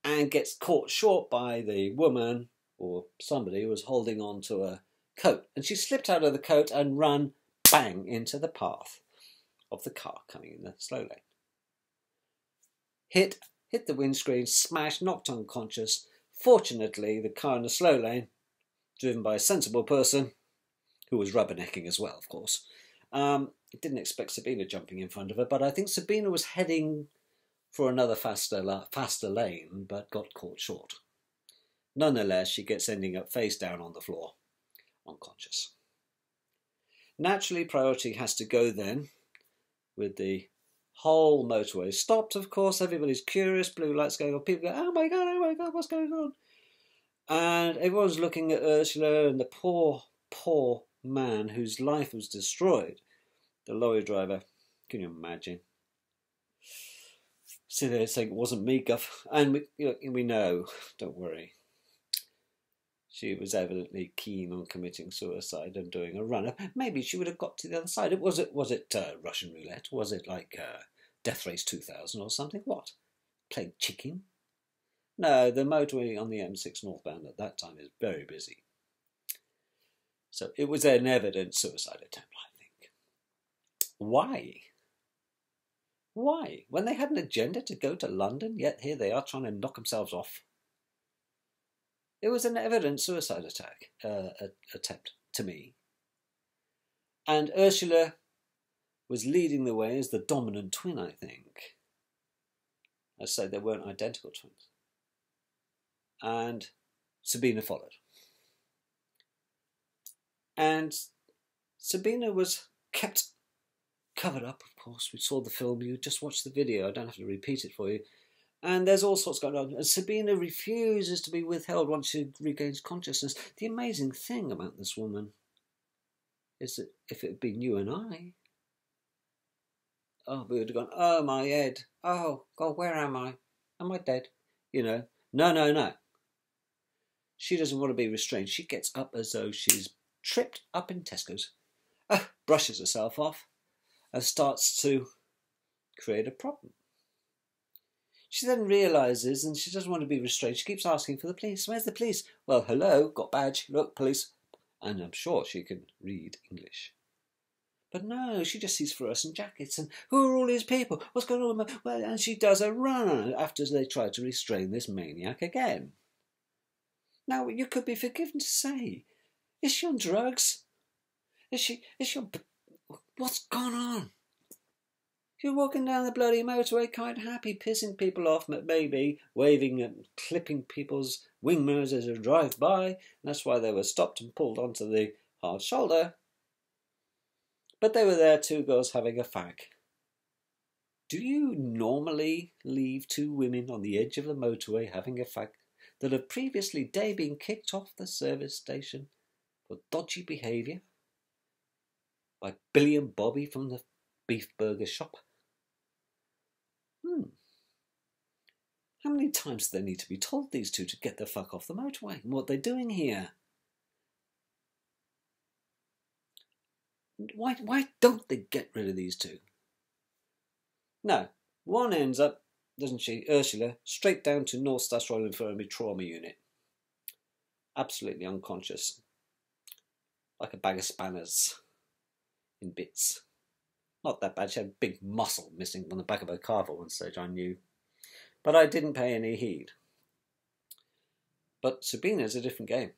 and gets caught short by the woman or somebody who was holding on to a coat. And she slipped out of the coat and run bang into the path of the car coming in the slow lane. Hit, hit the windscreen, smashed, knocked unconscious. Fortunately, the car in the slow lane driven by a sensible person who was rubbernecking as well, of course. Um, didn't expect Sabina jumping in front of her, but I think Sabina was heading for another faster, faster lane, but got caught short. Nonetheless, she gets ending up face down on the floor, unconscious. Naturally, priority has to go then with the whole motorway stopped, of course. Everybody's curious, blue lights going on. People go, oh my god, oh my god, what's going on? And everyone's looking at Ursula and the poor, poor man whose life was destroyed. The lorry driver. Can you imagine? Sit there saying it wasn't me, Guff. And we, you know, we know, don't worry. She was evidently keen on committing suicide and doing a run. Maybe she would have got to the other side. Was it was it uh, Russian roulette? Was it like uh, Death Race 2000 or something? What? Playing chicken? No, the motorway on the M6 northbound at that time is very busy. So it was an evident suicide attempt, I think. Why? Why? When they had an agenda to go to London, yet here they are trying to knock themselves off. It was an evident suicide attack uh, attempt to me. And Ursula was leading the way as the dominant twin, I think. I say they weren't identical twins and Sabina followed. And Sabina was kept covered up, of course. We saw the film, you just watched the video, I don't have to repeat it for you. And there's all sorts going on. And Sabina refuses to be withheld once she regains consciousness. The amazing thing about this woman is that if it had been you and I, oh, we would have gone, oh, my head. Oh, God, where am I? Am I dead? You know, no, no, no. She doesn't want to be restrained. She gets up as though she's tripped up in Tesco's uh, brushes herself off and starts to create a problem. She then realizes, and she doesn't want to be restrained, she keeps asking for the police. Where's the police? Well, hello, got badge, look, police. And I'm sure she can read English. But no, she just sees fluorescent jackets and who are all these people? What's going on? Well, and she does a run after they try to restrain this maniac again. Now, you could be forgiven to say, is she on drugs? Is she, is she on, what's gone on? You're walking down the bloody motorway quite happy, pissing people off, maybe, waving and clipping people's wing mirrors as they drive by. And that's why they were stopped and pulled onto the hard shoulder. But they were there, two girls having a fag. Do you normally leave two women on the edge of the motorway having a fag that have previously day been kicked off the service station for dodgy behaviour by Billy and Bobby from the beef burger shop? Hmm. How many times do they need to be told, these two, to get the fuck off the motorway and what they're doing here? Why, why don't they get rid of these two? No, one ends up, doesn't she, Ursula, straight down to North Staffs Royal Infirmary Trauma Unit. Absolutely unconscious. Like a bag of spanners in bits. Not that bad. She had a big muscle missing on the back of her calf at one stage, I knew. But I didn't pay any heed. But Sabina's a different game.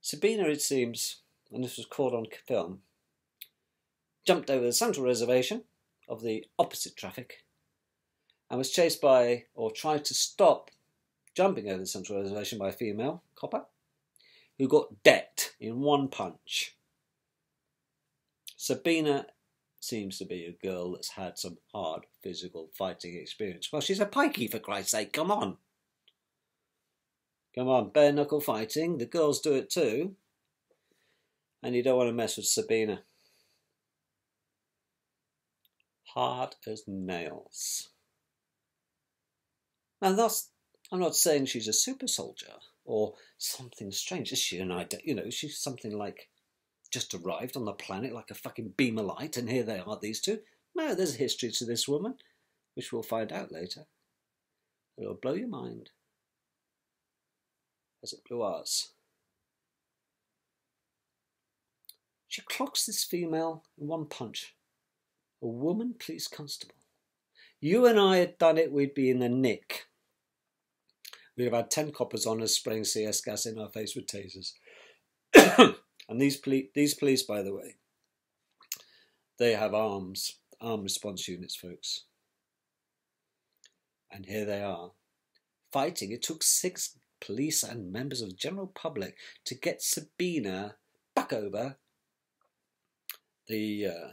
Sabina, it seems, and this was caught on film, jumped over the central reservation of the opposite traffic and was chased by, or tried to stop jumping over the central reservation by a female copper who got decked in one punch. Sabina seems to be a girl that's had some hard physical fighting experience. Well, she's a pikey, for Christ's sake, come on. Come on, bare knuckle fighting, the girls do it too. And you don't want to mess with Sabina. Hard as nails. Now, thus, I'm not saying she's a super soldier or something strange. Is she an idea? You know, she's something like just arrived on the planet like a fucking beam of light, and here they are, these two. No, there's a history to this woman, which we'll find out later. It'll blow your mind, as it blew ours. She clocks this female in one punch. A woman police constable. You and I had done it, we'd be in the nick. We'd have had 10 coppers on us spraying CS gas in our face with tasers. And these, poli- these police, by the way, they have arms, armed response units, folks. And here they are, fighting. It took six police and members of the general public to get Sabina back over the uh,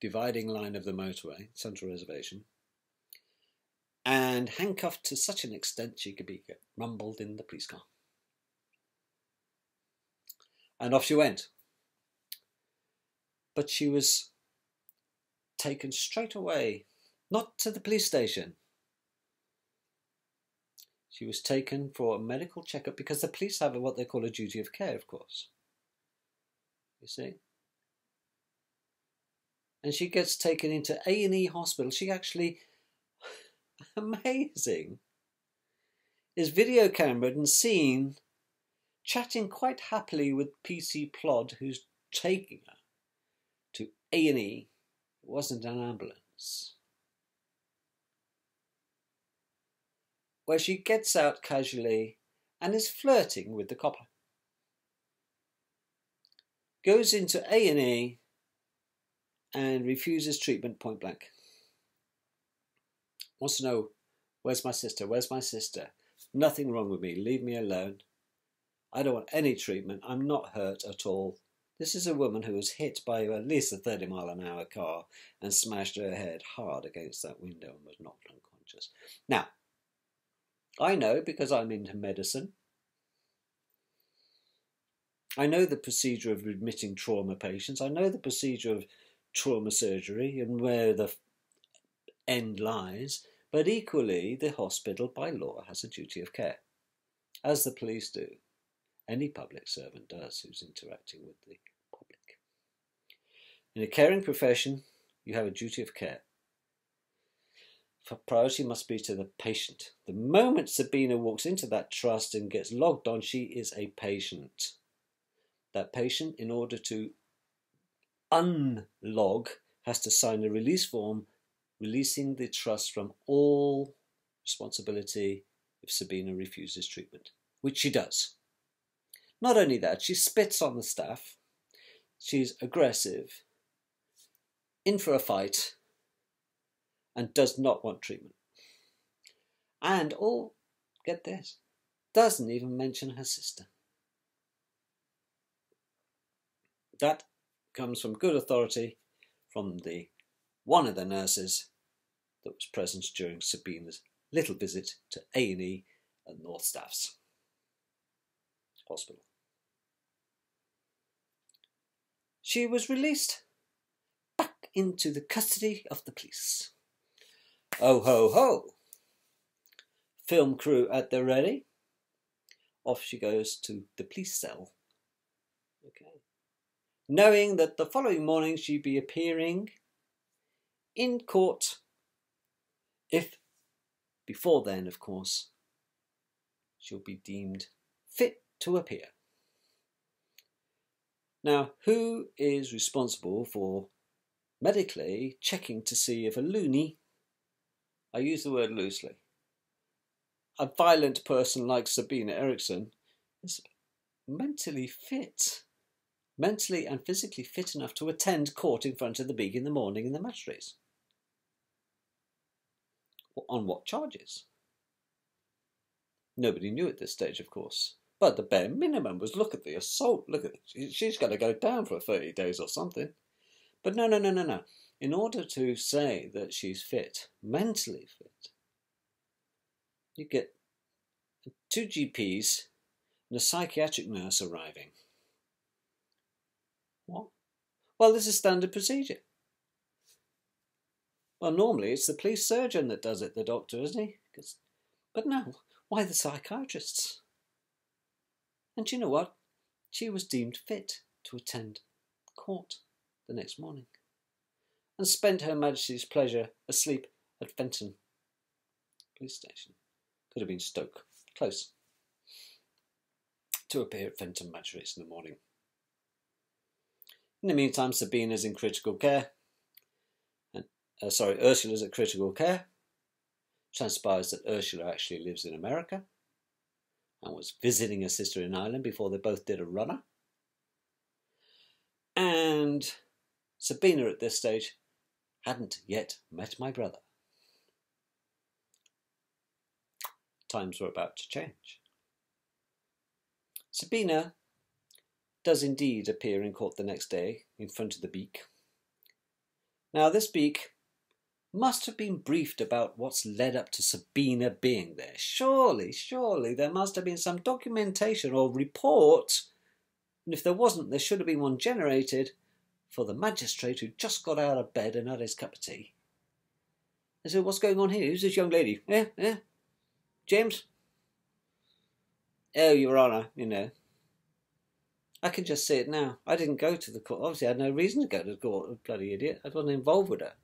dividing line of the motorway, Central Reservation, and handcuffed to such an extent she could be rumbled in the police car. And off she went. But she was taken straight away, not to the police station. She was taken for a medical checkup because the police have what they call a duty of care, of course. You see? And she gets taken into A&E hospital. She actually, amazing, is video cameraed and seen chatting quite happily with PC Plod, who's taking her to A&E. It wasn't an ambulance. Where she gets out casually and is flirting with the copper. Goes into A&E and refuses treatment point blank. Wants to know, where's my sister? Where's my sister? Nothing wrong with me. Leave me alone. I don't want any treatment. I'm not hurt at all. This is a woman who was hit by at least a 30 mile an hour car and smashed her head hard against that window and was knocked unconscious. Now, I know because I'm into medicine. I know the procedure of admitting trauma patients. I know the procedure of trauma surgery and where the end lies. But equally, the hospital by law has a duty of care, as the police do any public servant does who's interacting with the public. In a caring profession, you have a duty of care. For priority must be to the patient. The moment Sabina walks into that trust and gets logged on, she is a patient. That patient, in order to unlog, has to sign a release form releasing the trust from all responsibility if Sabina refuses treatment, which she does. Not only that, she spits on the staff, she's aggressive, in for a fight, and does not want treatment. And all, get this, doesn't even mention her sister. That comes from good authority from the one of the nurses that was present during Sabina's little visit to A&E at North Staffs Hospital. She was released back into the custody of the police. Oh ho ho! Film crew at the ready. Off she goes to the police cell. Okay. Knowing that the following morning she'd be appearing in court if before then, of course, she'll be deemed fit to appear. Now, who is responsible for medically checking to see if a loony, I use the word loosely, a violent person like Sabina Eriksson is mentally fit, mentally and physically fit enough to attend court in front of the big in the morning in the magistrates? On what charges? Nobody knew at this stage, of course. But the bare minimum was look at the assault. Look at she's got to go down for 30 days or something. But no, no, no, no, no. In order to say that she's fit, mentally fit, you get two GPs and a psychiatric nurse arriving. What? Well, this is standard procedure. Well, normally it's the police surgeon that does it, the doctor, isn't he? But no, why the psychiatrists? And you know what? She was deemed fit to attend court the next morning and spent Her Majesty's pleasure asleep at Fenton police station. Could have been Stoke, close. To appear at Fenton Magistrates in the morning. In the meantime, Sabina's in critical care uh, sorry, Ursula's at critical care. Transpires that Ursula actually lives in America and was visiting her sister in Ireland before they both did a runner. And Sabina at this stage hadn't yet met my brother. Times were about to change. Sabina does indeed appear in court the next day in front of the beak. Now, this beak must have been briefed about what's led up to Sabina being there. Surely, surely there must have been some documentation or report, and if there wasn't, there should have been one generated for the magistrate who just got out of bed and had his cup of tea. I said, what's going on here? Who's this young lady? Yeah, yeah. James? Oh, Your Honour, you know. I can just see it now. I didn't go to the court. Obviously, I had no reason to go to the court, bloody idiot. I wasn't involved with her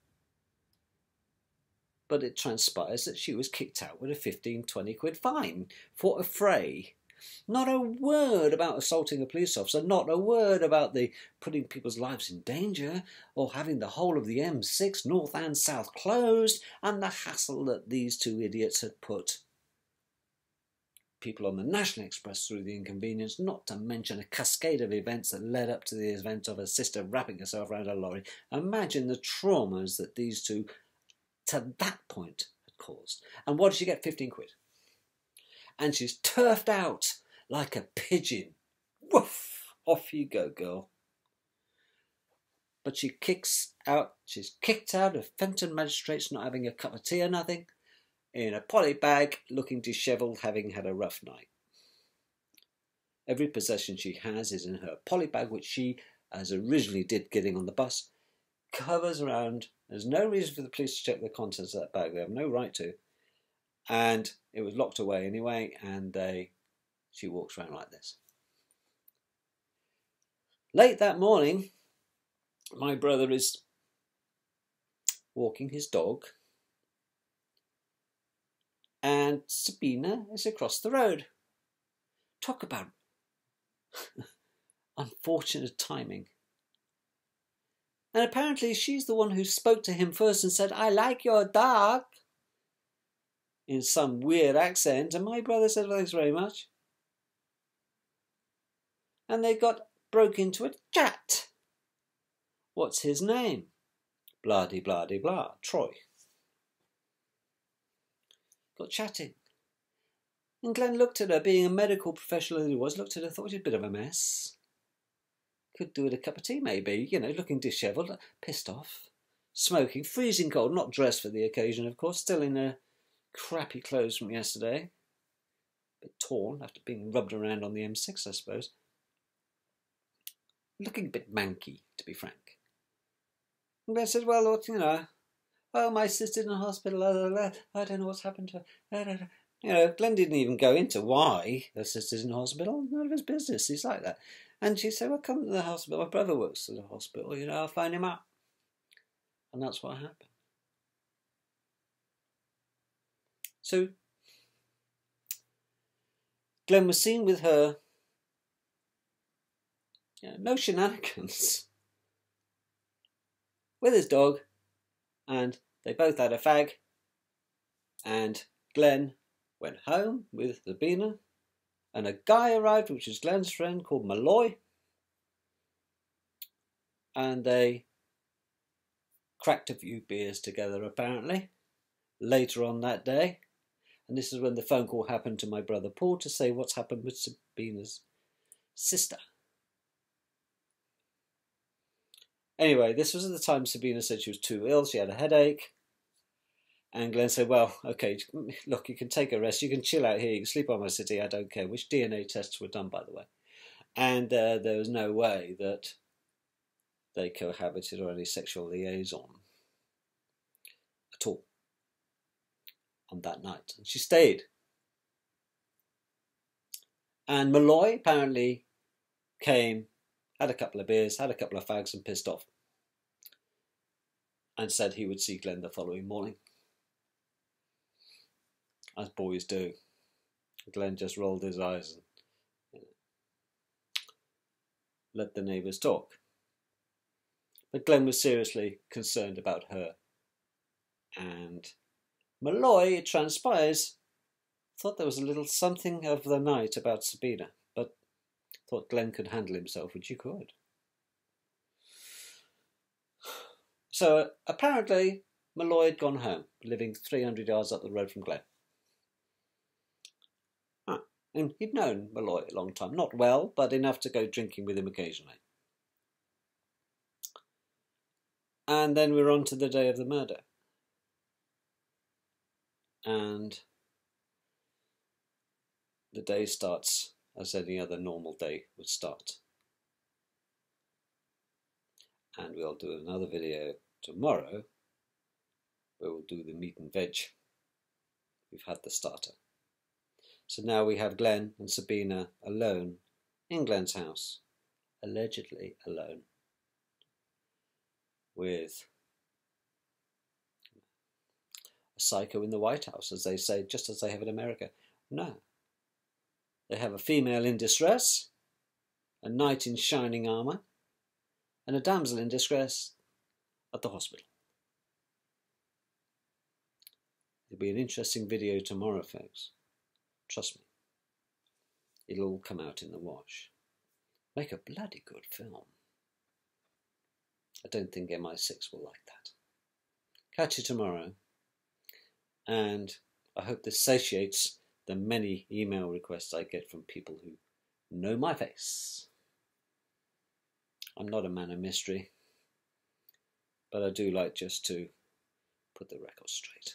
but it transpires that she was kicked out with a 15, 20 quid fine for affray. Not a word about assaulting a police officer, not a word about the putting people's lives in danger, or having the whole of the M6 north and south closed, and the hassle that these two idiots had put people on the National Express through the inconvenience, not to mention a cascade of events that led up to the event of her sister wrapping herself around a lorry. Imagine the traumas that these two to that point had caused. And what did she get? 15 quid. And she's turfed out like a pigeon. Woof! Off you go, girl. But she kicks out, she's kicked out of Fenton Magistrates not having a cup of tea or nothing, in a poly bag, looking dishevelled, having had a rough night. Every possession she has is in her poly bag, which she, as originally did getting on the bus, covers around there's no reason for the police to check the contents of that bag. They have no right to. And it was locked away anyway, and they, she walks around like this. Late that morning, my brother is walking his dog, and Sabina is across the road. Talk about unfortunate timing. And apparently, she's the one who spoke to him first and said, I like your dog, in some weird accent. And my brother said, Thanks very much. And they got broke into a chat. What's his name? Blah de blah. Troy. Got chatting. And Glenn looked at her, being a medical professional that he was, looked at her, thought she'd a bit of a mess. Could do with a cup of tea, maybe, you know, looking dishevelled, uh, pissed off. Smoking, freezing cold, not dressed for the occasion, of course, still in her crappy clothes from yesterday. A bit torn after being rubbed around on the M6, I suppose. Looking a bit manky, to be frank. And I said, well, look, you know, oh, my sister's in hospital, I don't know what's happened to her. You know, Glenn didn't even go into why her sister's in hospital. None of his business. He's like that. And she said, well, come to the hospital. My brother works at the hospital. You know, I'll phone him up. And that's what happened. So, Glenn was seen with her. You know, no shenanigans with his dog, and they both had a fag. And Glenn went home with Sabina, and a guy arrived, which is Glenn's friend called Malloy, and they cracked a few beers together apparently later on that day. And this is when the phone call happened to my brother Paul to say what's happened with Sabina's sister. Anyway, this was at the time Sabina said she was too ill, she had a headache. And Glenn said, Well, okay, look, you can take a rest, you can chill out here, you can sleep on my city, I don't care. Which DNA tests were done, by the way. And uh, there was no way that they cohabited or any sexual liaison at all on that night. And she stayed. And Malloy apparently came had a couple of beers, had a couple of fags, and pissed off. And said he would see Glenn the following morning. As boys do. Glenn just rolled his eyes and know, let the neighbours talk. But Glenn was seriously concerned about her. And Malloy, it transpires, thought there was a little something of the night about Sabina. But thought Glenn could handle himself, which he could. So apparently, Malloy had gone home, living 300 yards up the road from Glenn. And he'd known Malloy a long time. Not well, but enough to go drinking with him occasionally. And then we're on to the day of the murder. And the day starts as any other normal day would start. And we'll do another video tomorrow where we'll do the meat and veg. We've had the starter. So now we have Glenn and Sabina alone in Glenn's house, allegedly alone, with a psycho in the White House, as they say, just as they have in America. No, they have a female in distress, a knight in shining armour, and a damsel in distress at the hospital. It'll be an interesting video tomorrow, folks. Trust me. It'll all come out in the wash. Make a bloody good film. I don't think MI6 will like that. Catch you tomorrow. And I hope this satiates the many email requests I get from people who know my face. I'm not a man of mystery, but I do like just to put the record straight.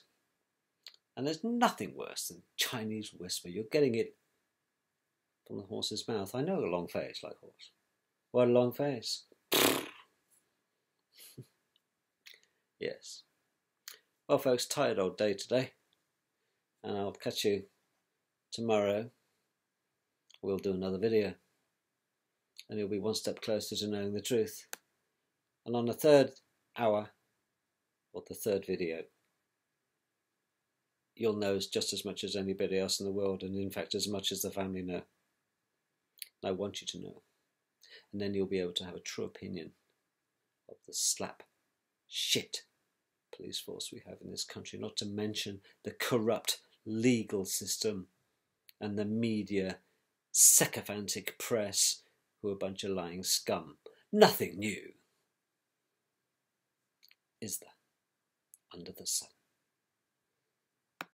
And there's nothing worse than Chinese whisper. You're getting it from the horse's mouth. I know a long face like horse. What a long face. yes. Well, folks, tired old day today. And I'll catch you tomorrow we'll do another video and you'll be one step closer to knowing the truth. And on the third hour, or the third video, you'll know just as much as anybody else in the world, and in fact, as much as the family know. And I want you to know. And then you'll be able to have a true opinion of the slap shit police force we have in this country, not to mention the corrupt legal system and the media sycophantic press who are a bunch of lying scum. Nothing new, is there, under the sun?